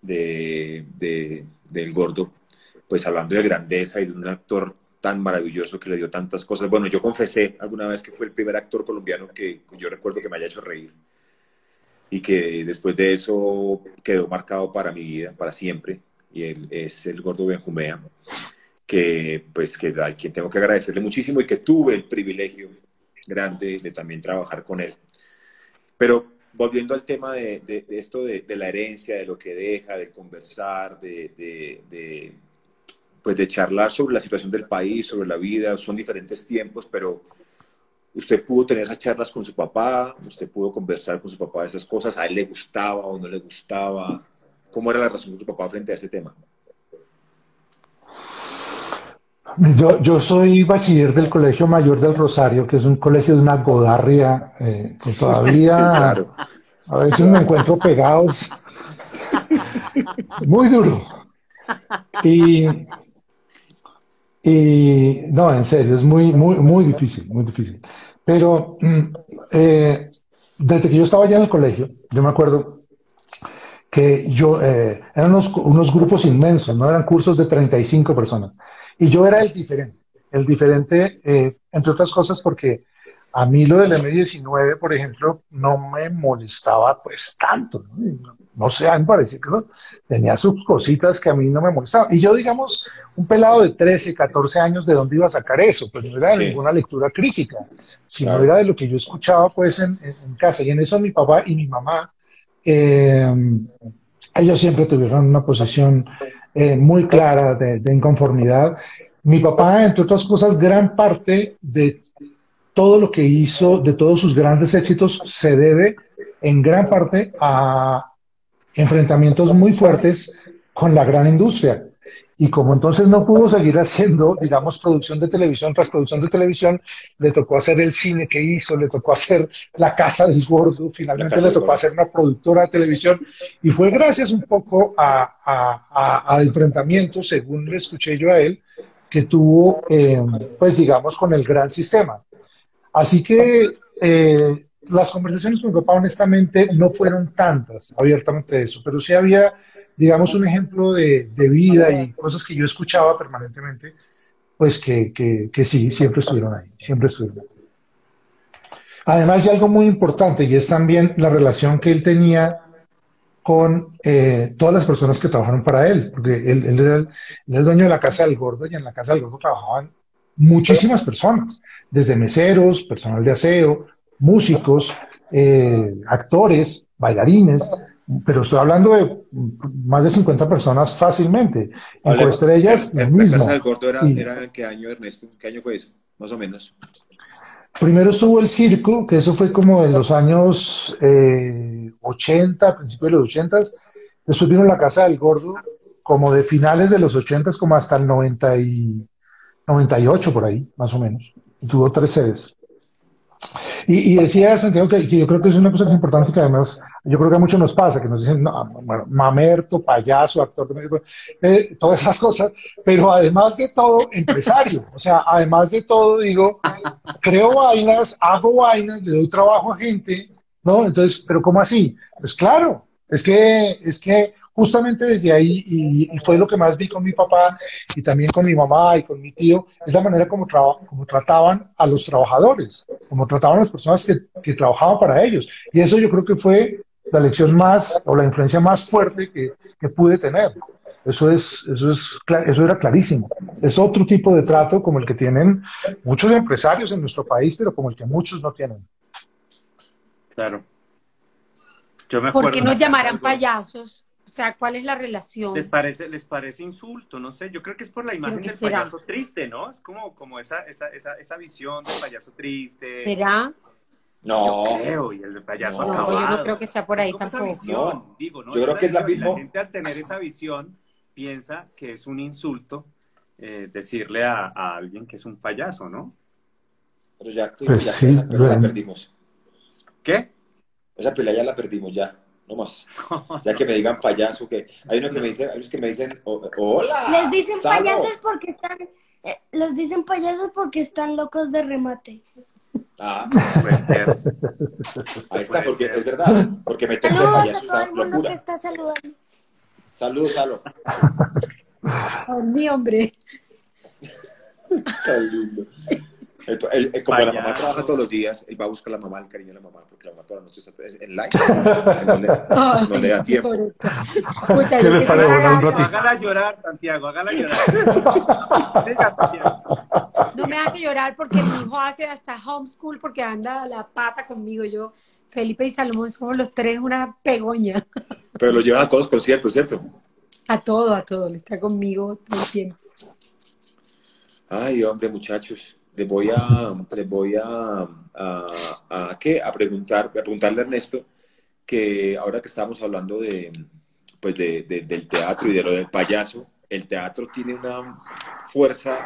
de, del gordo, pues hablando de grandeza y de un actor tan maravilloso que le dio tantas cosas. Bueno, yo confesé alguna vez que fue el primer actor colombiano que yo recuerdo que me haya hecho reír. Y que después de eso quedó marcado para mi vida, para siempre, y él es el gordo Benjumea que pues que a quien tengo que agradecerle muchísimo y que tuve el privilegio grande de también trabajar con él. Pero volviendo al tema de, esto de, la herencia, de lo que deja, del conversar, de, pues de charlar sobre la situación del país, sobre la vida, son diferentes tiempos, pero usted pudo tener esas charlas con su papá, usted pudo conversar con su papá de esas cosas, a él le gustaba o no le gustaba, ¿cómo era la relación con su papá frente a ese tema? Yo, yo, soy bachiller del Colegio Mayor del Rosario, que es un colegio de una godarria eh, que (laughs) todavía a veces me encuentro pegados. Muy duro. Y, Y no, en serio, es muy, muy, muy difícil, muy difícil. Pero mm, eh, desde que yo estaba allá en el colegio, yo me acuerdo que yo, eh, eran unos, unos, grupos inmensos, no eran cursos de 35 personas. Y yo era el diferente, el diferente, eh, entre otras cosas, porque a mí lo del M19, por ejemplo, no me molestaba pues tanto. ¿no? no sé, a mí me parecía que tenía sus cositas que a mí no me molestaban. Y yo, digamos, un pelado de 13, 14 años, ¿de dónde iba a sacar eso? Pues no era de ninguna lectura crítica, sino era de lo que yo escuchaba pues en, casa. Y en eso mi papá y mi mamá, eh, ellos siempre tuvieron una posición eh, muy clara de, de inconformidad. Mi papá, entre otras cosas, gran parte de todo lo que hizo, de todos sus grandes éxitos, se debe en gran parte a enfrentamientos muy fuertes con la gran industria. Y como entonces no pudo seguir haciendo, digamos, producción de televisión tras producción de televisión, le tocó hacer el cine que hizo, le tocó hacer La Casa del Gordo, finalmente le tocó hacer una productora de televisión. Y fue gracias un poco a, a, a, enfrentamientos, según le escuché yo a él, que tuvo, eh, pues digamos, con el gran sistema. Así que eh, las conversaciones con mi papá, honestamente, no fueron tantas abiertamente de eso, pero sí había, digamos, un ejemplo de, de vida y cosas que yo escuchaba permanentemente, pues que, que, que, sí, siempre estuvieron ahí, siempre estuvieron ahí. Además, hay algo muy importante y es también la relación que él tenía con eh, todas las personas que trabajaron para él, porque él, era el, dueño de la Casa del Gordo y en la Casa del Gordo trabajaban muchísimas personas, desde meseros, personal de aseo, músicos, eh, actores, bailarines, pero estoy hablando de más de 50 personas fácilmente. En Estrellas, el, mismo. ¿La Casa del Gordo era, y, era, qué año, Ernesto? ¿Qué año fue eso? Más o menos. Primero estuvo el circo, que eso fue como en los años eh, 80, principios de los 80. Después vino la Casa del Gordo, como de finales de los 80, como hasta el 90 y, 98 por ahí, más o menos. Y tuvo tres sedes. Y, y, decía Santiago que, que, yo creo que es una cosa que es importante que además yo creo que a muchos nos pasa, que nos dicen, no, bueno, mamerto, payaso, actor, eh, todas esas cosas, pero además de todo, empresario. O sea, además de todo, digo, creo vainas, hago vainas, le doy trabajo a gente, ¿no? Entonces, ¿pero cómo así? Pues claro, es que, es que justamente desde ahí, y, y, fue lo que más vi con mi papá y también con mi mamá y con mi tío, es la manera como, como trataban a los trabajadores, como trataban a las personas que, que, trabajaban para ellos. Y eso yo creo que fue la lección más o la influencia más fuerte que, que pude tener. Eso, es, eso, es, eso era clarísimo. Es otro tipo de trato como el que tienen muchos empresarios en nuestro país, pero como el que muchos no tienen. Claro. Yo me ¿Por qué nos llamarán payasos? O sea, ¿cuál es la relación? ¿Les parece, les parece insulto? No sé, yo creo que es por la imagen del será? payaso triste, ¿no? Es como, como esa, esa, esa, esa visión del payaso triste. ¿Será? No. Yo creo, y el payaso no, acabado. yo no creo que sea por ahí es tampoco. Esa visión, no. digo, ¿no? Yo creo que es la misma. La gente al tener esa visión piensa que es un insulto eh, decirle a, a, alguien que es un payaso, ¿no? Pero ya, pues ya, sí, ya la perdimos. ¿Qué? Esa pelea ya la perdimos ya no más. (laughs) Ya que me digan payaso, que hay unos que me dicen, hay unos que me dicen, hola. Les dicen payasos porque están, eh, les dicen payasos porque están locos de remate. Ah. Ahí está, porque es verdad, porque meterse Saludos payaso a todo es el una mundo locura. que está saludando. Saludos, Salo. (laughs) Oh, mi hombre. Qué lindo. El, el, el, como Payaso. la mamá trabaja todos los días, él va a buscar a la mamá, el cariño de la mamá, porque la mamá toda la noche está en live. (laughs) No le, no le da tiempo. Escucha, ¿Qué le sale bueno un ratito? Hágala llorar, Santiago, hágala llorar. (laughs) No me hace llorar porque mi hijo hace hasta homeschool porque anda a la pata conmigo. Yo, Felipe y Salomón somos los tres una pegoña. Pero lo llevan a todos los conciertos, ¿cierto? A todo, a todo. Está conmigo todo el tiempo. Ay, hombre, muchachos les voy a, les voy a, a, a, ¿qué? a preguntar, a preguntarle a Ernesto que ahora que estamos hablando de, pues de, de, del teatro y de lo del payaso, el teatro tiene una fuerza.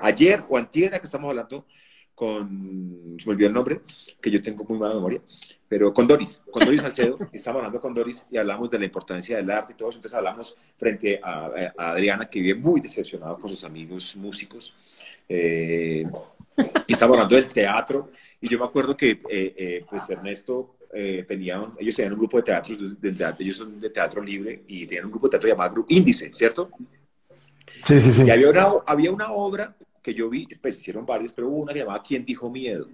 Ayer o antier que estamos hablando con, se me olvidó el nombre, que yo tengo muy mala memoria, pero con Doris, con Doris Salcedo, (laughs) estábamos hablando con Doris y hablamos de la importancia del arte y todo eso, entonces hablamos frente a, a Adriana, que vive muy decepcionada con sus amigos músicos, eh, y estábamos hablando del teatro, y yo me acuerdo que, eh, eh, pues Ernesto eh, tenía, ellos tenían un grupo de teatro, de, teatro, ellos son de teatro libre, y tenían un grupo de teatro llamado Grupo Índice, ¿cierto? Sí, sí, sí. Y había una, había una obra que yo vi, pues hicieron varias, pero hubo una que llamaba ¿Quién dijo miedo?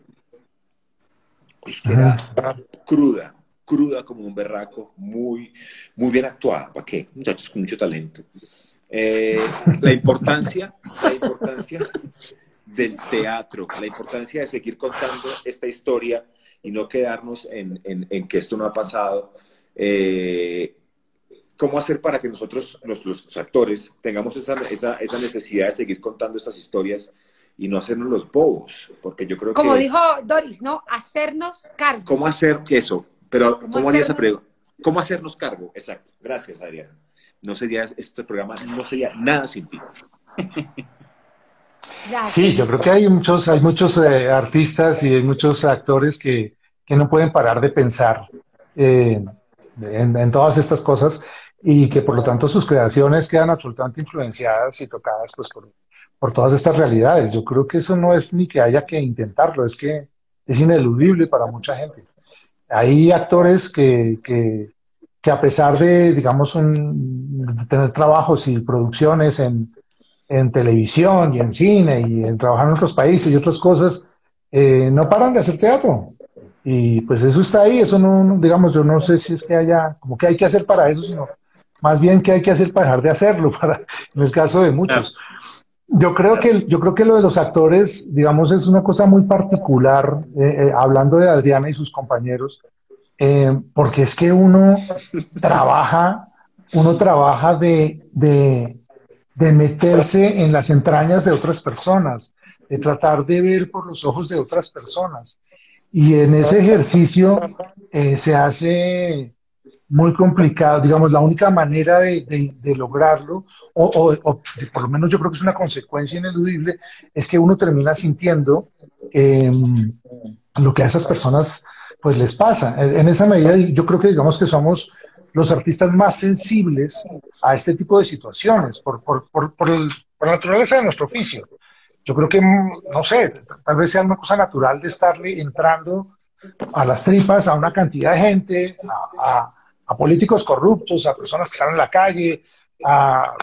que era cruda, cruda como un berraco, muy, muy bien actuada. ¿Para qué? Muchachos con mucho talento. Eh, la importancia, la importancia del teatro, la importancia de seguir contando esta historia y no quedarnos en, en, en que esto no ha pasado. Eh, ¿Cómo hacer para que nosotros, los, los actores, tengamos esa, esa, esa, necesidad de seguir contando estas historias y no hacernos los bobos? Porque yo creo Como que... dijo Doris, ¿no? Hacernos cargo. ¿Cómo hacer eso? Pero, ¿cómo, ¿cómo haría esa pregunta? ¿Cómo hacernos cargo? Exacto. Gracias, Adriana. No sería, este programa no sería nada sin ti. Sí, yo creo que hay muchos, hay muchos eh, artistas y hay muchos actores que, que, no pueden parar de pensar eh, en, en, todas estas cosas y que por lo tanto sus creaciones quedan absolutamente influenciadas y tocadas pues, por, por todas estas realidades. Yo creo que eso no es ni que haya que intentarlo, es que es ineludible para mucha gente. Hay actores que, que, que a pesar de, digamos, un, de tener trabajos y producciones en, en televisión y en cine y en trabajar en otros países y otras cosas, eh, no paran de hacer teatro. Y pues eso está ahí, eso no, digamos, yo no sé si es que haya, como que hay que hacer para eso, sino más bien que hay que hacer para dejar de hacerlo, (laughs) para, en el caso de muchos. Yo creo que, yo creo que lo de los actores, digamos, es una cosa muy particular, eh, eh, hablando de Adriana y sus compañeros, eh, porque es que uno trabaja, uno trabaja de, de, de meterse en las entrañas de otras personas, de tratar de ver por los ojos de otras personas. Y en ese ejercicio eh, se hace muy complicado, digamos, la única manera de, de, de lograrlo, o, o, o, por lo menos yo creo que es una consecuencia ineludible, es que uno termina sintiendo eh, lo que a esas personas pues les pasa. En esa medida yo creo que digamos que somos los artistas más sensibles a este tipo de situaciones, por, por, por, por, el, por la naturaleza de nuestro oficio. Yo creo que, no sé, tal vez sea una cosa natural de estarle entrando a las tripas a una cantidad de gente, a, a, a políticos corruptos, a personas que están en la calle, a,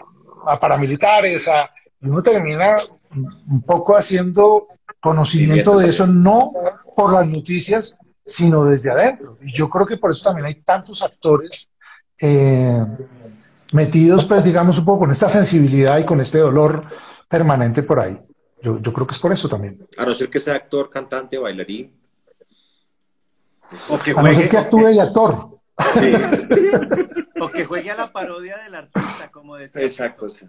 a paramilitares, a, y uno termina un poco haciendo conocimiento de eso, no por las noticias, sino desde adentro. Y yo creo que por eso también hay tantos actores eh, metidos, pues digamos, un poco con esta sensibilidad y con este dolor permanente por ahí. Yo, yo creo que es por eso también. A no ser que sea actor, cantante, bailarín. O que juegue, a no ser que actúe y actor. Sí. (laughs) o que juegue a la parodia del artista, como decía. Exacto, sí.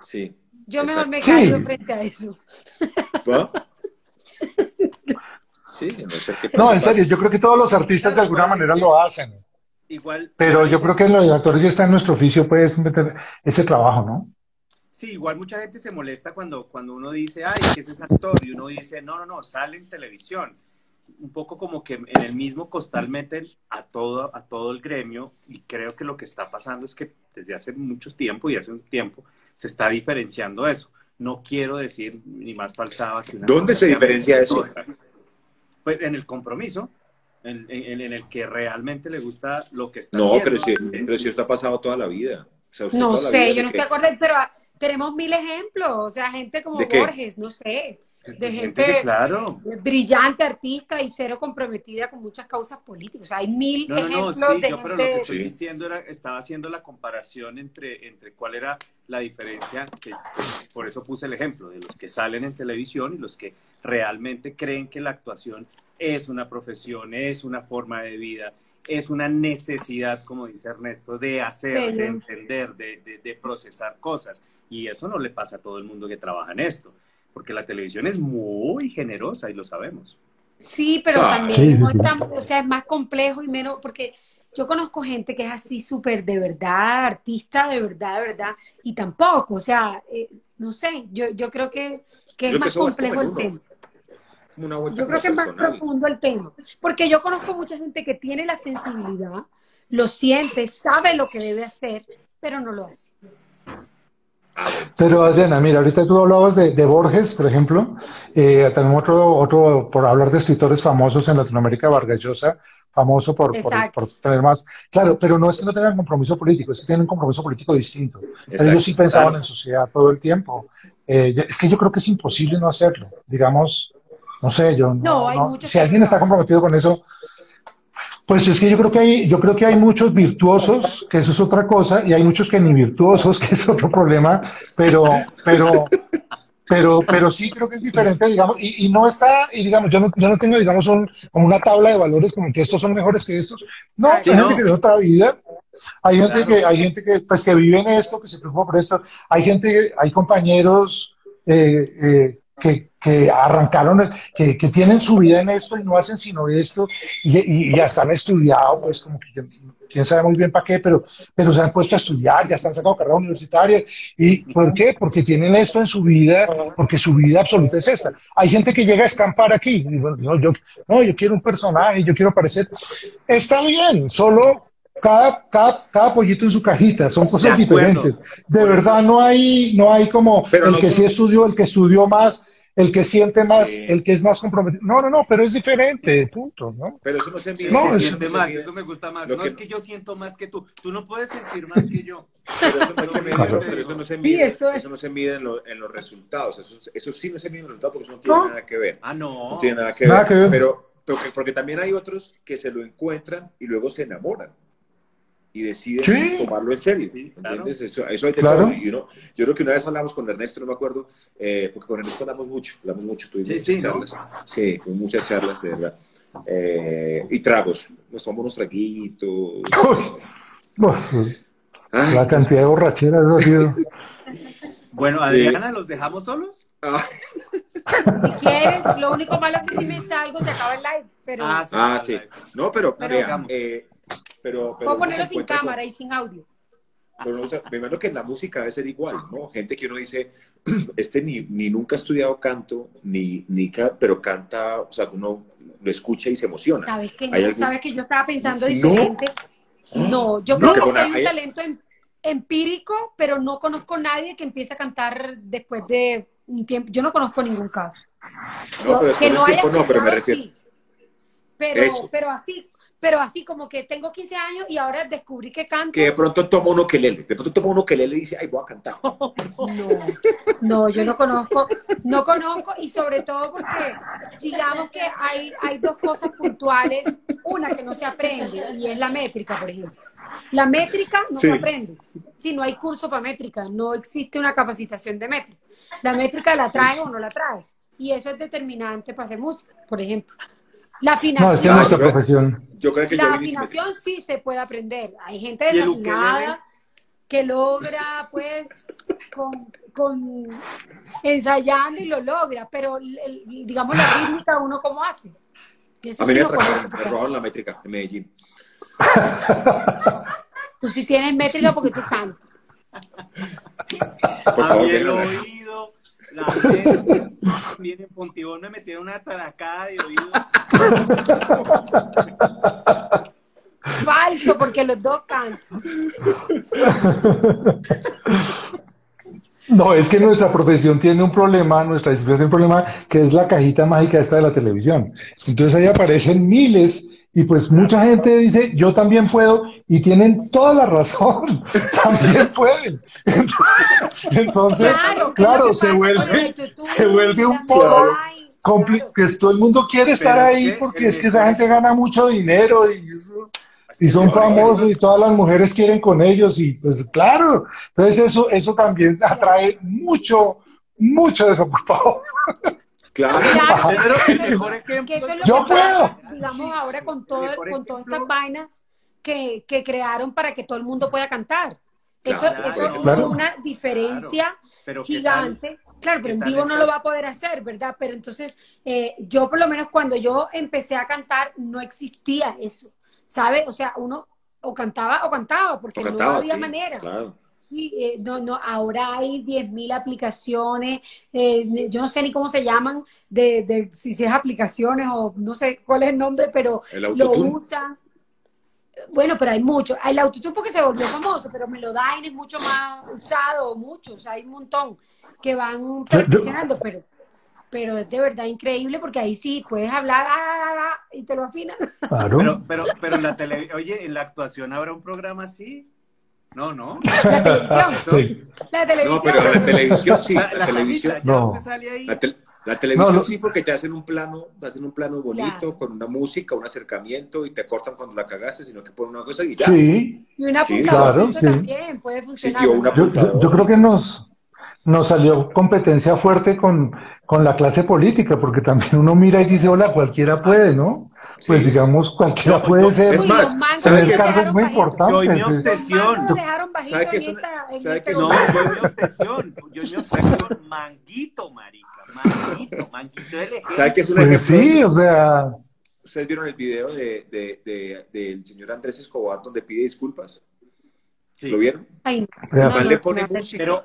sí. Yo mejor Exacto. me callo sí. frente a eso. ¿No? (laughs) Sí, no, sé qué no, en serio, yo creo que todos los artistas de alguna manera lo hacen. Igual. Pero yo creo que los actores ya está en nuestro oficio, pues, meter ese trabajo, ¿no? Sí, igual mucha gente se molesta cuando, cuando uno dice, ay, que ese es actor, y uno dice, no, no, no, sale en televisión. Un poco como que en el mismo costal meten a todo, a todo el gremio, y creo que lo que está pasando es que desde hace mucho tiempo y hace un tiempo se está diferenciando eso. No quiero decir, ni más faltaba que una ¿Dónde se diferencia eso? Pues en el compromiso, en, en, en, el que realmente le gusta lo que está no, haciendo. pero si, pero si esto ha pasado toda la vida. O sea, no sé, yo no estoy acuerdo, pero tenemos mil ejemplos, o sea, gente como Borges, no sé, de gente, gente claro. brillante, artista y cero comprometida con muchas causas políticas. O sea, hay mil no, no, ejemplos no, sí, de yo, gente... pero lo que estoy diciendo era, estaba haciendo la comparación entre, entre cuál era la diferencia, que, que, por eso puse el ejemplo, de los que salen en televisión y los que realmente creen que la actuación es una profesión, es una forma de vida, es una necesidad, como dice Ernesto, de hacer, sí. de entender, de, de, de procesar cosas. Y eso no le pasa a todo el mundo que trabaja en esto porque la televisión es muy generosa y lo sabemos. Sí, pero ah, también sí, no sí, tan, o sea, es más complejo y menos, porque yo conozco gente que es así súper de verdad, artista de verdad, de verdad, y tampoco, o sea, eh, no sé, yo, yo creo que, que es más complejo el tema. una Yo creo que es más profundo el tema, porque yo conozco mucha gente que tiene la sensibilidad, lo siente, sabe lo que debe hacer, pero no lo hace. Ah. Pero Adriana, mira, ahorita tú hablabas de, de Borges, por ejemplo. Eh, tenemos otro, otro, por hablar de escritores famosos en Latinoamérica, Vargas Llosa, famoso por, por, tener más. Claro, pero no es que no tengan compromiso político, es que tienen un compromiso político distinto. Pero ellos sí pensaban claro. en sociedad todo el tiempo. Eh, es que yo creo que es imposible no hacerlo. Digamos, no sé, yo no. No, hay no- muchos si alguien está comprometido con eso, pues es que yo creo que hay, yo creo que hay muchos virtuosos, que eso es otra cosa, y hay muchos que ni virtuosos, (laughs) que es otro problema, pero, pero, pero, pero sí creo que es diferente, digamos, y, y no está, y digamos, yo no, yo no tengo, digamos, un, como una tabla de valores como que estos son mejores que estos. No, Sí, hay no. gente que tiene otra vida, hay gente Claro. que, hay gente que, pues, que vive en esto, que se preocupa por esto, hay gente, hay compañeros eh, eh, que, que arrancaron, que, que tienen su vida en esto y no hacen sino esto, y, y- y ya están estudiados, pues como que quién sabe muy bien para qué, pero, pero se han puesto a estudiar, ya están sacando carrera universitaria. ¿Y por qué? Porque tienen esto en su vida, porque su vida absoluta es esta. Hay gente que llega a escampar aquí, y bueno, no, yo, no, yo quiero un personaje, yo quiero aparecer. Está bien, solo cada, cada, cada pollito en su cajita, son cosas De diferentes. De verdad no hay, no hay como Pero el no que son- sí estudió, el que estudió más, el que siente más, Sí. el que es más comprometido. No, no, no, pero es diferente, punto, ¿no? Pero eso no se envía. No, eso más, eso me gusta más. Lo No que- es que yo siento más que tú. Tú no puedes sentir más que yo. (laughs) Pero eso no, Claro. pero eso no se Sí, mide, eso eso, es. no se mide en, lo- en los resultados. Eso, eso sí no se mide en los resultados porque eso no tiene No. nada que ver. Ah, no. No tiene nada que Nada ver. que ver. Pero, porque, porque también hay otros que se lo encuentran y luego se enamoran y deciden Sí. tomarlo en serio. Sí, claro. ¿Entiendes? Eso, eso hay de Claro. todo. Y uno, yo creo que una vez hablamos con Ernesto, no me acuerdo, eh, porque con Ernesto hablamos mucho, hablamos mucho, tuvimos Sí, muchas sí, ¿no? charlas. Sí, tuvimos muchas charlas, de verdad. Eh, y tragos, nos tomamos unos traguitos. Pues, Ay, la cantidad de borracheras ha sido. Bueno, Adriana, ¿los dejamos solos? ah, Si quieres, lo único malo es que si me salgo se acaba el live, pero Ah, sí. ah, sí. No, pero, Pero- vea, eh, pero, pero puedo ponerlo sin con- cámara y sin audio. Pero, o sea, me imagino que en la música debe ser igual, ¿no? Gente que uno dice, (clears throat) este ni, ni nunca ha estudiado canto, ni, ni pero canta, o sea, uno lo escucha y se emociona. ¿Sabes que ¿Hay no? algún- ¿Sabes que yo estaba pensando ¿No? diferente? No, yo No, creo que hay un hay- talento em- empírico, pero no conozco a nadie que empiece a cantar después de un tiempo. Yo no conozco ningún caso. No, pero que no del haya tiempo no, pero me estudiado, refiero. sí. Pero, Eso. pero así, pero así como que tengo 15 años y ahora descubrí que canto. Que de pronto toma uno que de pronto toma uno que y dice, ay, voy a cantar. No, no, yo no conozco, no conozco y sobre todo porque digamos que hay, hay dos cosas puntuales, una que no se aprende y es la métrica, por ejemplo. La métrica no Sí. se aprende, si no hay curso para métrica, no existe una capacitación de métrica. La métrica la traes o no la traes y eso es determinante para hacer música, por ejemplo. La No, es que afinación, nuestra pero- profesión. Yo creo que la yo afinación sí se puede aprender. Hay gente ¿Y el desafinada que logra, pues, con, con- ensayando y lo logra, pero el- el- digamos la rítmica uno cómo hace. Eso A mí sí me atracaron, me robaron la métrica en Medellín. Tú sí tienes métrica porque tú cantas. Por a favor, mí el déjenla. oído, la viene en Fontibón me metieron una taracada de oído. Falso, porque los dos cantan. No, es que nuestra profesión tiene un problema, nuestra disciplina tiene un problema que es la cajita mágica esta de la televisión. Entonces ahí aparecen miles y pues mucha gente dice, yo también puedo y tienen toda la razón, (laughs) también pueden. (laughs) Entonces, Claro, claro, ¿qué es lo que se vuelve, se vuelve un Claro. que todo el mundo quiere estar Pero es ahí que porque es que esa gente gana mucho dinero y eso- y son famosos y todas las mujeres quieren con ellos y pues claro, entonces eso, eso también atrae mucho, mucho desocupado. (laughs) Claro. Claro, (laughs) Pero el mejor ejemplo que eso es lo Yo que pasa, puedo. digamos ahora con todo, con todas estas vainas que, que crearon para que todo el mundo pueda cantar. Eso, Claro, eso es claro. una diferencia Pero ¿qué gigante. Claro, pero ¿Qué en vivo no lo va a poder hacer, ¿verdad? Pero entonces, eh, yo por lo menos cuando yo empecé a cantar, no existía eso, ¿sabe? O sea, uno o cantaba o cantaba, porque O no había sí, manera. Claro. Sí, eh, no, no, ahora hay 10.000 aplicaciones, eh, yo no sé ni cómo se llaman, de, de si es aplicaciones o no sé cuál es el nombre, pero El lo usan. Bueno, pero hay mucho. El autotune porque se volvió famoso, pero Melodyne es mucho más usado, muchos, hay un montón que van perfeccionando, pero, pero es de verdad increíble porque ahí sí puedes hablar ah, ah, ah, y te lo afinan. Claro. Pero, pero, pero en la tele, oye, en la actuación habrá un programa así. No, no. La televisión, (laughs) Sí. la televisión. No, pero la televisión sí, La, la, la televisión. salita, No. ahí. La, tel- la televisión No, no. sí, porque te hacen un plano, te hacen un plano bonito, Claro. con una música, un acercamiento y te cortan cuando la cagaste, sino que ponen una cosa y ya. Sí, Y una Sí, claro, sí. también puede funcionar. y una- yo, yo- yo creo que nos, nos salió competencia fuerte con, con la clase política, porque también uno mira y dice, hola, cualquiera puede, ¿no? Pues Sí. digamos, cualquiera No, puede ser. es más. Tener cargo es muy bajitos. importante. Yo y mi obsesión. ¿Sabe esta, en sabe este qué es No, yo mi obsesión, yo mi obsesión, manguito, marica, manguito, manguito del ejército. ¿Sabe qué es un Pues sí, o sea, ¿Ustedes vieron el video de, de- de- del señor Andrés Escobar donde pide disculpas? Sí. ¿Lo vieron? Ay, mal le pone no, no, música. Pero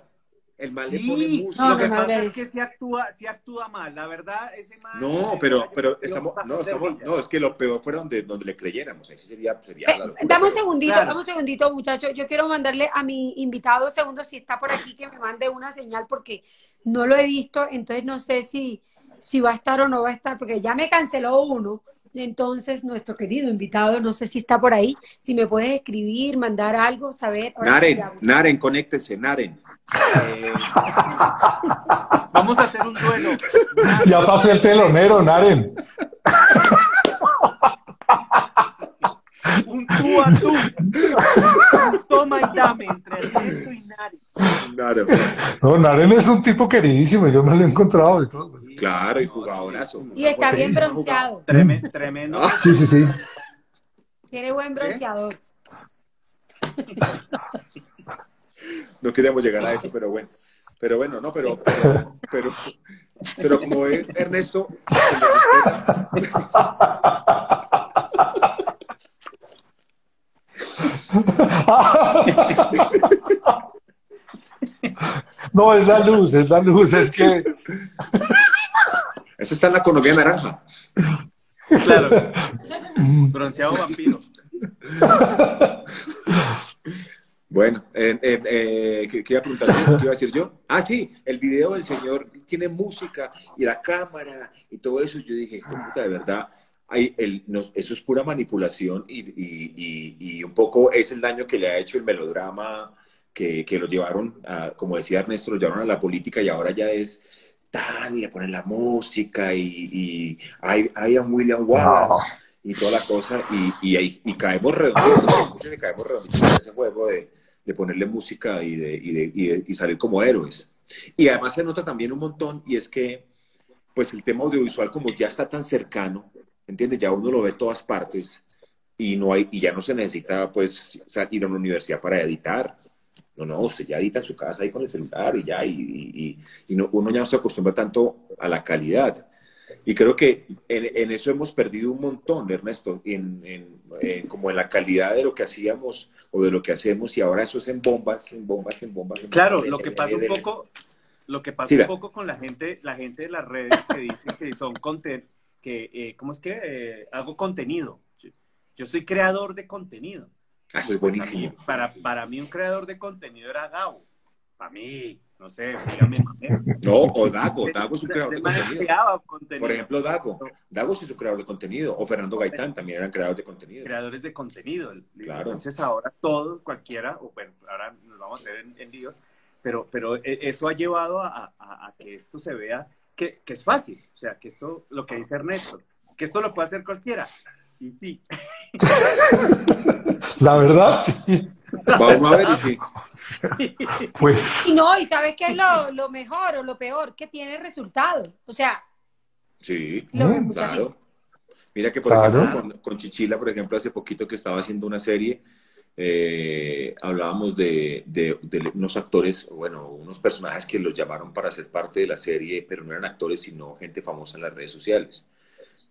el mal le pone sí, música. lo que No, pasa no, es que si actúa, actúa mal, la verdad, ese. No, pero, pero estamos, no, estamos, no, es que lo peor fuera donde, donde le creyéramos. Ahí sí sería, sería la locura, Dame un pero- segundito, Claro. dame un segundito, muchachos. Yo quiero mandarle a mi invitado segundo, si está por aquí, que me mande una señal, porque no lo he visto, entonces no sé si, si va a estar o no va a estar, porque ya me canceló uno. Entonces, nuestro querido invitado, no sé si está por ahí, si me puedes escribir, mandar algo, saber. Sí, Naren, ya. Naren, conéctese, Naren. Eh, (laughs) Vamos a hacer un duelo. ya pasó el telonero, Naren. Un tú a tú. Un toma y dame entre Ernesto y. Naren. No, Naren es un tipo queridísimo, yo me lo he encontrado y todo. Claro, y jugadorazo. Y está bien bronceado, Treme- tremendo. Ah, Sí, sí, sí. tiene buen bronceador. No queríamos llegar a eso, pero bueno. Pero bueno, no, pero, pero, pero, pero como ve Ernesto, se le respeta. No, es la luz, es la luz, es que Esa está en la economía naranja. Claro. Bronceado vampiro. Eh, eh, eh, ¿qué, qué iba a preguntar? ¿Qué iba a decir yo? Ah, sí, el video del señor tiene música y la cámara y todo eso. Yo dije, "Hijo de puta, de verdad, hay el, no, eso es pura manipulación y, y- y- y un poco es el daño que le ha hecho el melodrama que, que lo llevaron, a, como decía Ernesto, lo llevaron a la política y ahora ya es tal, le ponen la música y, hay, hay a William Wallace y toda la cosa y, y, caemos redonditos, caemos redonditos en ese juego de, de ponerle música y, de, y, de, y, salir como héroes. Y además se nota también un montón y es que pues el tema audiovisual como ya está tan cercano, ¿entiendes? Ya uno lo ve todas partes y no hay y ya no se necesita pues ir a una universidad para editar. No, no, usted ya edita en su casa ahí con el celular y ya, y, y- no- uno ya no se acostumbra tanto a la calidad. Y creo que en, eso hemos perdido un montón, Ernesto, en- en- como en la calidad de lo que hacíamos o de lo que hacemos, y ahora eso es en bombas, en bombas, en bombas. en Claro, bombas, lo que pasa un poco, lo que pasa Sí, un poco con la gente, la gente de las redes que dice que son content, que, eh, ¿cómo es que eh, hago contenido? Yo- soy creador de contenido. Ah, a buenísimo. mí- para, para mí un creador de contenido era Gabo. Para mí, no sé, dígame. (laughs) No, o Dago, Dago es un creador de contenido. contenido. Por ejemplo, Dago. Dago sí es un creador de contenido. O Fernando Gaitán también eran creadores de contenido. creadores de contenido. Claro. Entonces ahora todo, cualquiera, o bueno, ahora nos vamos a ver en, en líos, pero, pero e- eso ha llevado a, a- a que esto se vea que, que es fácil. O sea, que esto, lo que dice Ernesto, que esto lo puede hacer cualquiera. Sí, sí. (laughs) la verdad, sí. Vamos a ver sí. Pues Y no, y ¿sabes qué es lo, lo mejor o lo peor? Que tiene resultado. O sea, Sí, Mm, claro. gente- Mira que, por Claro. ejemplo, con, con Chichila, por ejemplo, hace poquito que estaba haciendo una serie, eh, hablábamos de, de- de unos actores, bueno, unos personajes que los llamaron para ser parte de la serie, pero no eran actores, sino gente famosa en las redes sociales.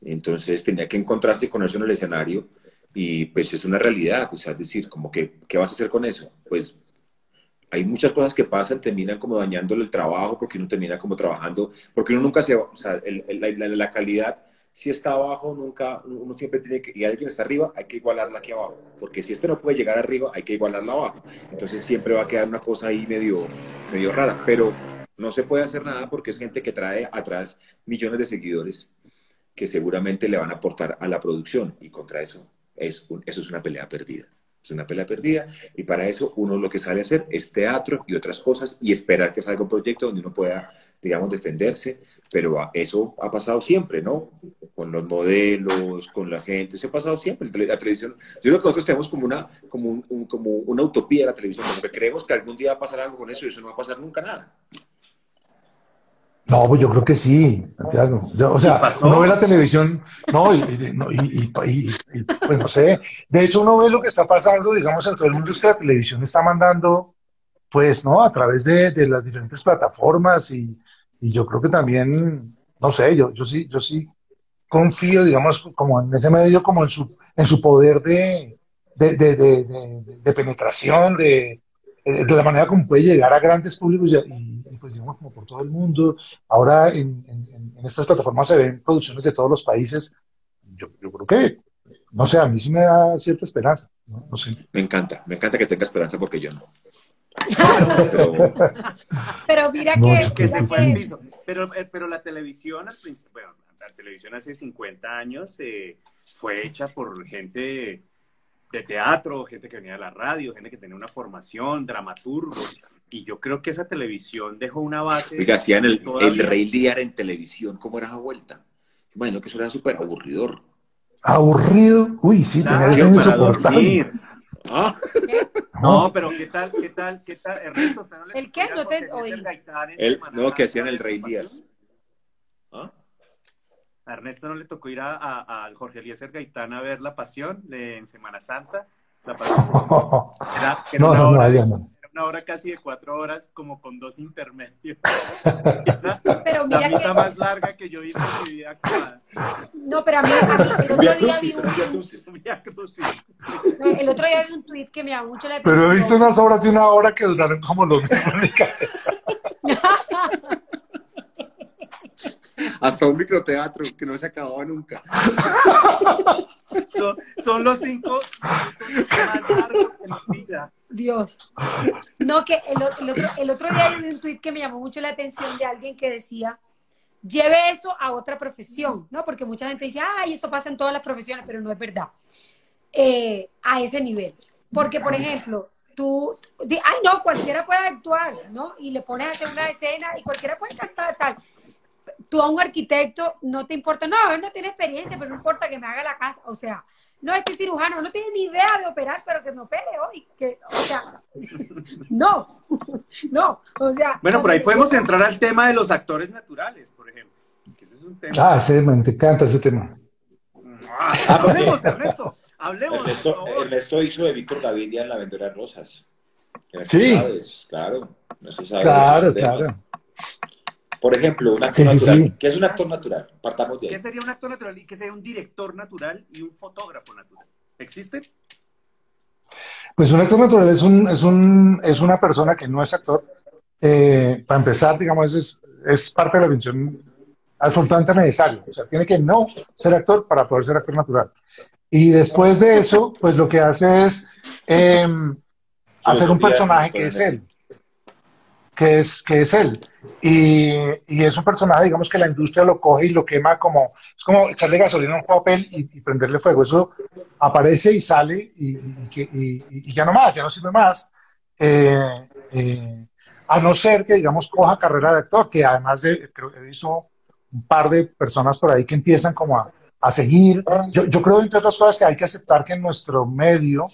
Entonces tenía que encontrarse con eso en el escenario y pues es una realidad, o sea, es decir, como que, ¿qué vas a hacer con eso? Pues hay muchas cosas que pasan, terminan como dañándole el trabajo, porque uno termina como trabajando, porque uno nunca se, o sea, el- el- la, la- calidad, si está abajo, nunca, uno siempre tiene que, y alguien está arriba, hay que igualarla aquí abajo, porque si este no puede llegar arriba, hay que igualarla abajo. Entonces siempre va a quedar una cosa ahí medio, medio rara, pero no se puede hacer nada porque es gente que trae atrás millones de seguidores que seguramente le van a aportar a la producción y contra eso es, un- eso es una pelea perdida. Es una pelea perdida y para eso uno lo que sale a hacer es teatro y otras cosas y esperar que salga un proyecto donde uno pueda, digamos, defenderse, pero eso ha pasado siempre, ¿no? Con los modelos, con la gente, eso ha pasado siempre. La televisión, yo creo que nosotros tenemos como una, como un- un- como una utopía de la televisión, como que creemos que algún día va a pasar algo con eso y eso no va a pasar nunca nada. No, pues yo creo que sí, Santiago. O sea, uno ve la televisión, no, y, y- no, y- y- pues no sé. De hecho, uno ve lo que está pasando, digamos, en todo el mundo es que la televisión está mandando, pues, ¿no? A través de, de las diferentes plataformas y, y yo creo que también, no sé, yo, yo sí, yo sí confío, digamos, como en ese medio, como en su, en su poder de, de, de, de, de- de penetración, de, de la manera como puede llegar a grandes públicos y, pues digamos como por todo el mundo. Ahora en, en- en- estas plataformas se ven producciones de todos los países. Yo, yo creo que, no sé, a mí sí me da cierta esperanza. No, No sé. Me encanta, me encanta que tenga esperanza porque yo no. Pero, Pero mira No, que, se fue. Pero, eh, pero la televisión, al principio, bueno, la televisión hace 50 años eh, fue hecha por gente de teatro, gente que venía de la radio, gente que tenía una formación, dramaturgos. Y yo creo que esa televisión dejó una base. oiga, hacían el, el Rey Lear en televisión, ¿cómo era esa vuelta? Yo imagino que eso era súper aburridor. Aburrido. Uy, sí, Claro, para insoportable. Ah, No, pero ¿qué tal, qué tal, qué tal? Ernesto, ¿usted no le ¿El tocó qué? ir a No te oí. El, no, que hacían el Rey Lear. ¿Ah? A Ernesto no le tocó ir a, a, al Jorge Eliezer Gaitán a ver La Pasión de- en Semana Santa. La Pasión (laughs) era, que era No, no, no, no. Una hora casi de cuatro horas, como con dos intermedios. (laughs) Pero la misa que, más larga que yo hice en mi vida actuada. no, pero a mí, a mí el otro día vi un, el otro día vi un tweet que me llamó mucho la atención. Pero he visto unas obras de una hora que duraron como lo mismo en mi cabeza. (laughs) Hasta un microteatro que no se acababa nunca. Son, son los cinco minutos más largos de mi vida. Dios. No, que el, otro, el otro día vi un tweet que me llamó mucho la atención de alguien que decía, lleve eso a otra profesión, ¿no? Porque mucha gente dice, ay, eso pasa en todas las profesiones, pero no es verdad. Eh, a ese nivel. Porque, por ejemplo, tú, di- ay, no, cualquiera puede actuar, ¿no? Y le pones a hacer una escena y cualquiera puede cantar, tal. Tú a un arquitecto no te importa, no, él no tiene experiencia, pero no importa que me haga la casa, o sea, no, este cirujano no tiene ni idea de operar, pero que me opere hoy, que, o sea, (laughs) no, (laughs) no, o sea. Bueno, por ahí podemos entrar al tema de los actores naturales, por ejemplo. Que ese es un tema. Ah, ese, me encanta ese tema. Ah, hablemos, Ernesto. Hablemos, por Ernesto, favor. Ernesto hizo de Víctor Gaviria en La Vendedora de Rosas. Sí. sabes, claro. Ernesto sabe Claro, claro. Por ejemplo, un actor Sí, sí, natural. sí. ¿Qué es un actor natural? Partamos de ¿Qué ahí. sería un actor natural y qué sería un director natural y un fotógrafo natural? ¿Existe? Pues un actor natural es, un, es, un, es una persona que no es actor. Eh, para empezar, digamos, es, es parte de la función absolutamente necesaria. O sea, tiene que no ser actor para poder ser actor natural. Y después de eso, pues lo que hace es eh, hacer un personaje que es él. Que es, que es él. Y, y es un personaje, digamos, que la industria lo coge y lo quema como, es como echarle gasolina a un papel y, prenderle fuego. Eso aparece y sale y- y ya no más, ya no sirve más. Eh, eh, a no ser que, digamos, coja carrera de actor, que además de, creo que he visto un par de personas por ahí que empiezan como a, a seguir. Yo, yo creo, entre otras cosas, que hay que aceptar que en nuestro medio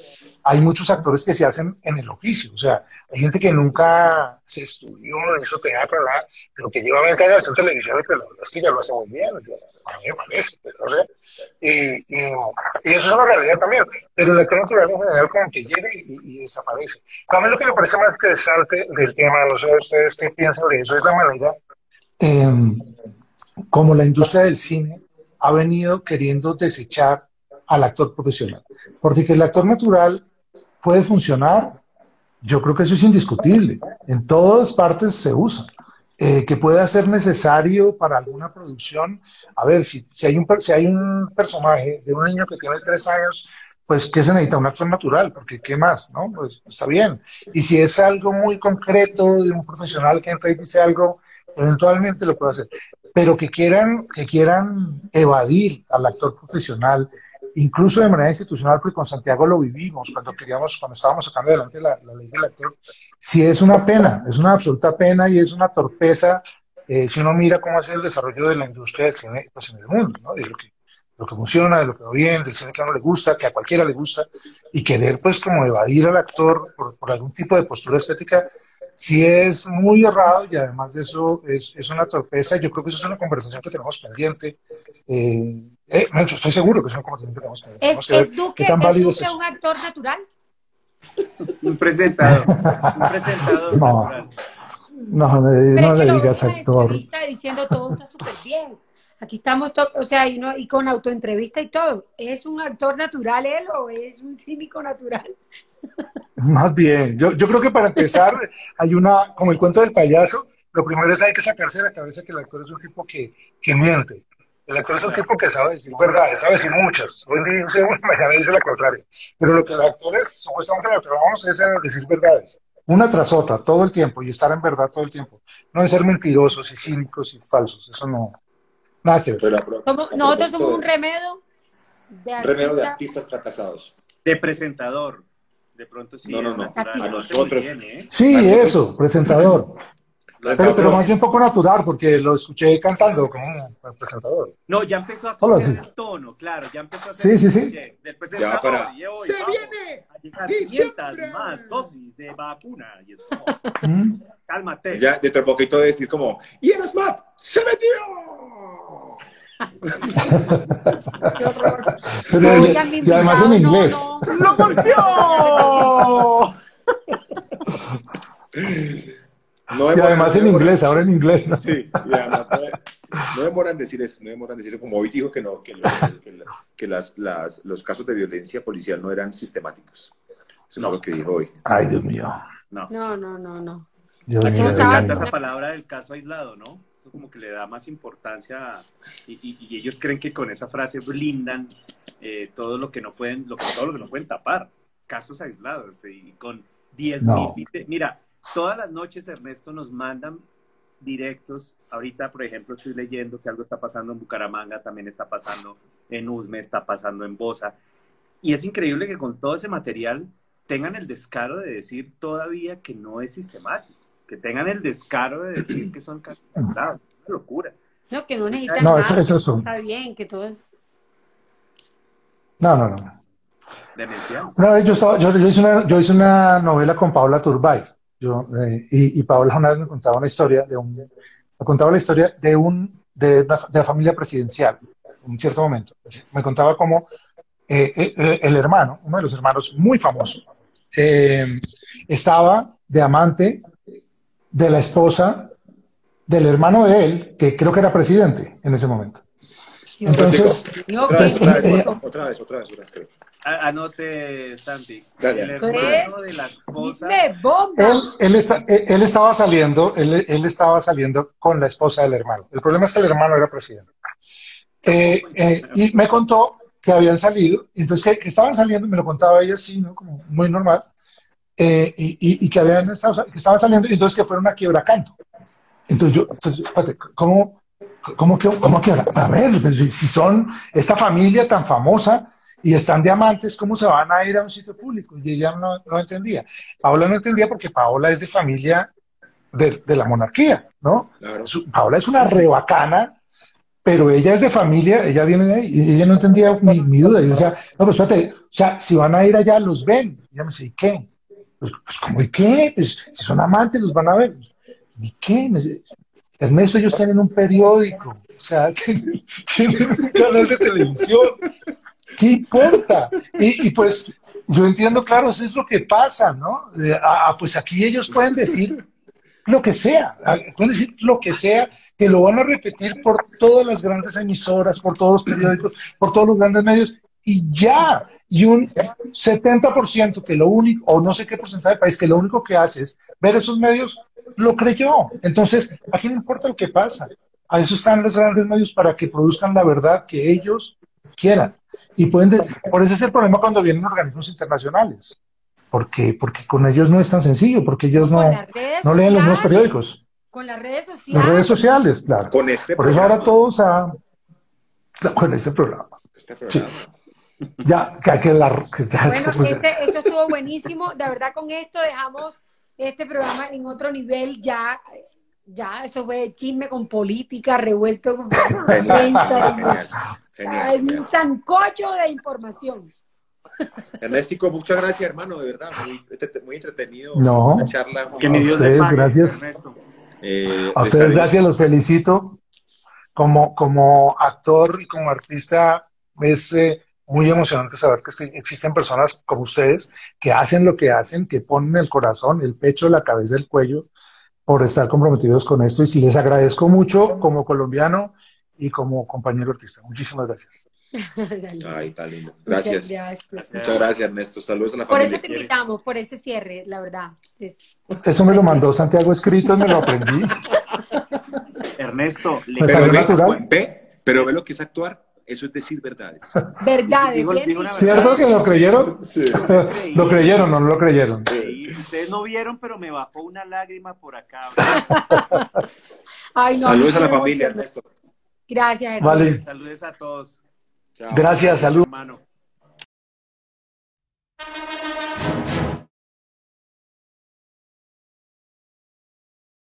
hay muchos actores que se hacen en el oficio. O sea, hay gente que nunca se estudió, hizo teatro, nada, pero que lleva 20 años en televisión que lo, es que ya lo hace muy bien. a mí me parece, pero no sé. Y, y, y eso es una realidad también. Pero el actor natural en general como que llega y, y desaparece. A mí lo que me parece más interesante del tema, no sé ustedes qué piensan de eso, es la manera em, como la industria del cine ha venido queriendo desechar al actor profesional. Porque que el actor natural puede funcionar yo creo que eso es indiscutible. En todas partes se usa. Eh, que pueda ser necesario para alguna producción. A ver, si, si, hay un, si hay un personaje de un niño que tiene tres años, pues ¿qué se necesita? Un actor natural, porque ¿qué más? ¿No? Pues está bien. Y si es algo muy concreto de un profesional que entra y dice algo, eventualmente lo puede hacer. Pero que quieran, que quieran evadir al actor profesional, incluso de manera institucional, porque con Santiago lo vivimos cuando queríamos, cuando estábamos sacando adelante la, ley del actor, sí es una pena, es una absoluta pena y es una torpeza eh, si uno mira cómo es el desarrollo de la industria del cine pues, en el mundo, ¿no? de lo que, lo que funciona, de lo que va bien, del cine que a uno le gusta, que a cualquiera le gusta, y querer pues como evadir al actor por, por algún tipo de postura estética, sí es muy errado y además de eso es, es, una torpeza. Yo creo que eso es una conversación que tenemos pendiente. Eh, eh, Mancho, estoy seguro que es una conversación que tenemos pendiente. ¿Es, es Duque, ¿es Duque es un actor natural? un presentador. un presentador (laughs) no, natural. No, no, no le digas actor. Está diciendo todo está súper bien. Aquí estamos, o sea, y, no, y con autoentrevista y todo. ¿Es un actor natural él o es un cínico natural? (laughs) Más bien, yo, yo creo que para empezar hay una, como el cuento del payaso, lo primero es hay que sacarse de la cabeza que el actor es un tipo que, que miente. El actor es un tipo que sabe decir verdades, sabe decir muchas. Hoy dice, mañana (laughs) dice la contraria. Pero lo que los actores supuestamente lo que vamos es decir verdades, una tras otra, todo el tiempo, y estar en verdad todo el tiempo. No es ser mentirosos y cínicos y falsos, eso no, a pro- Somos- a nosotros somos un remedio de remedio de artista. artistas fracasados. De presentador. De pronto sí. No, no, no. A nosotros. bien, ¿eh? Sí, pues. eso, presentador. Pero, pero bien. más bien poco natural, porque lo escuché cantando como presentador. No, ya empezó a Hola, coger sí. el tono, claro, ya empezó a Sí, hacer sí, sí. cliché Del presentador, Ya para- y hoy ¡Se vamos viene! A llegar 500 ¡Diciembre! más dosis de vacuna. Y es como, ¿Mm? cálmate. Ya dentro de poquito de decir como, y el SMAT se metió. Pero, y además en inglés. no. ¡Lo golpeó! No Y además no en inglés, ahora en inglés. ¿no? Sí, y además no, demoran decir eso, no demoran decir eso, como hoy dijo que no, que, lo- que la- que las, las- los casos de violencia policial no eran sistemáticos. Eso No. es lo que dijo hoy. Ay, Dios mío. No. No, no, no, no. Dios Aquí mío, no Dios Me encanta esa palabra del caso aislado, ¿no? Eso como que le da más importancia y, y- y ellos creen que con esa frase blindan eh, todo lo que no pueden, lo que, todo lo que no pueden tapar. Casos aislados y con 10 No. mil. Mira, todas las noches Ernesto nos mandan directos. Ahorita, por ejemplo, estoy leyendo que algo está pasando en Bucaramanga, también está pasando en Usme, está pasando en Bosa. Y es increíble que con todo ese material tengan el descaro de decir todavía que no es sistemático, que tengan el descaro de decir que son. Es una locura. No, que no necesitan No, nada. eso, eso. Está bien, que todo. No, no, no. Demencial. Una vez yo, estaba, yo, yo hice una, yo hice una novela con Paola Turbay. Yo, eh, y, y Paola una vez me contaba una historia de un, me contaba la historia de un, de, una- de la familia presidencial, en un cierto momento. Me contaba cómo eh, eh, el hermano, uno de los hermanos muy famosos, eh, estaba de amante de la esposa del hermano de él, que creo que era presidente en ese momento. Entonces, No, Otra vez, otra vez, otra, vez, otra vez, Anote, Santi. El hermano de la esposa. Él, él, está- él- él estaba saliendo, él, él estaba saliendo con la esposa del hermano. El problema es que el hermano era presidente. Eh, eh, y me contó que habían salido, entonces que, que estaban saliendo, me lo contaba ella así, ¿no? Como muy normal, eh, y, y- y que habían estado, que estaban saliendo, y entonces que fueron a quiebracanto. Entonces yo, entonces, ¿cómo, cómo, que, cómo quiebra? A ver, pues, si son esta familia tan famosa y están diamantes, ¿cómo se van a ir a un sitio público? Y ella no, no entendía. Paola no entendía porque Paola es de familia de, de la monarquía, ¿no? Claro. Paola es una rebacana, pero ella es de familia, ella viene de ahí, y ella no entendía mi, mi duda. Yo decía, no, pues espérate, o sea, si van a ir allá, los ven. Y ella me dice, ¿y qué? Pues, pues ¿cómo y qué? Pues si son amantes, los van a ver. ¿Y qué? Ernesto, ellos tienen un periódico, o sea, (laughs) tienen, tienen un canal de televisión. ¿Qué importa? Y, pues yo entiendo, claro, eso es lo que pasa, ¿no? Eh, ah, pues aquí ellos pueden decir lo que sea, ah, pueden decir lo que sea, que lo van a repetir por todas las grandes emisoras, por todos los periódicos, por todos los grandes medios, y ya. Y un 70% que lo único, o no sé qué porcentaje de país, que lo único que hace es ver esos medios, lo creyó. Entonces, aquí no importa lo que pasa. A eso están los grandes medios para que produzcan la verdad que ellos quieran. Y pueden, por eso es el problema cuando vienen organismos internacionales. Porque, porque con ellos no es tan sencillo, porque ellos no, no leen los mismos periódicos. Con las redes sociales. Las redes sociales, claro. Con este Por eso ahora todos a... Con ese programa. Este programa. Ya, que, que la, que, bueno, este, esto estuvo buenísimo. De verdad, con esto dejamos este programa en otro nivel. Ya, ya, eso fue chisme con política, revuelto con prensa. (laughs) Un sancocho de información. Ernéstico, muchas gracias, hermano, de verdad, muy, muy entretenido. No, la charla. Que mi Dios ustedes, pague, gracias. Eh, A ustedes, gracias, los felicito. Como, como actor y como artista, es eh, muy emocionante saber que existen personas como ustedes que hacen lo que hacen, que ponen el corazón, el pecho, la cabeza, el cuello por estar comprometidos con esto. Y sí les agradezco mucho como colombiano y como compañero artista. Muchísimas gracias. (laughs) Ay, tan lindo. Gracias. Muchas gracias. Muchas gracias, Ernesto. Saludos a la Por familia. eso te invitamos, por ese cierre, la verdad. Es- Eso me lo mandó Santiago escrito, me lo aprendí. Ernesto, le- Pero ve, natural. ve, pero ve lo que es actuar. Eso es decir verdades. (laughs) Verdades. ¿Cierto que lo creyeron? (laughs) Sí. ¿Lo creyeron o no lo creyeron? Sí. Ustedes no vieron, pero me bajó una lágrima por acá. (laughs) Saludos a la familia, Ernesto. Gracias, Ernesto. Saludos a todos. Gracias, salud.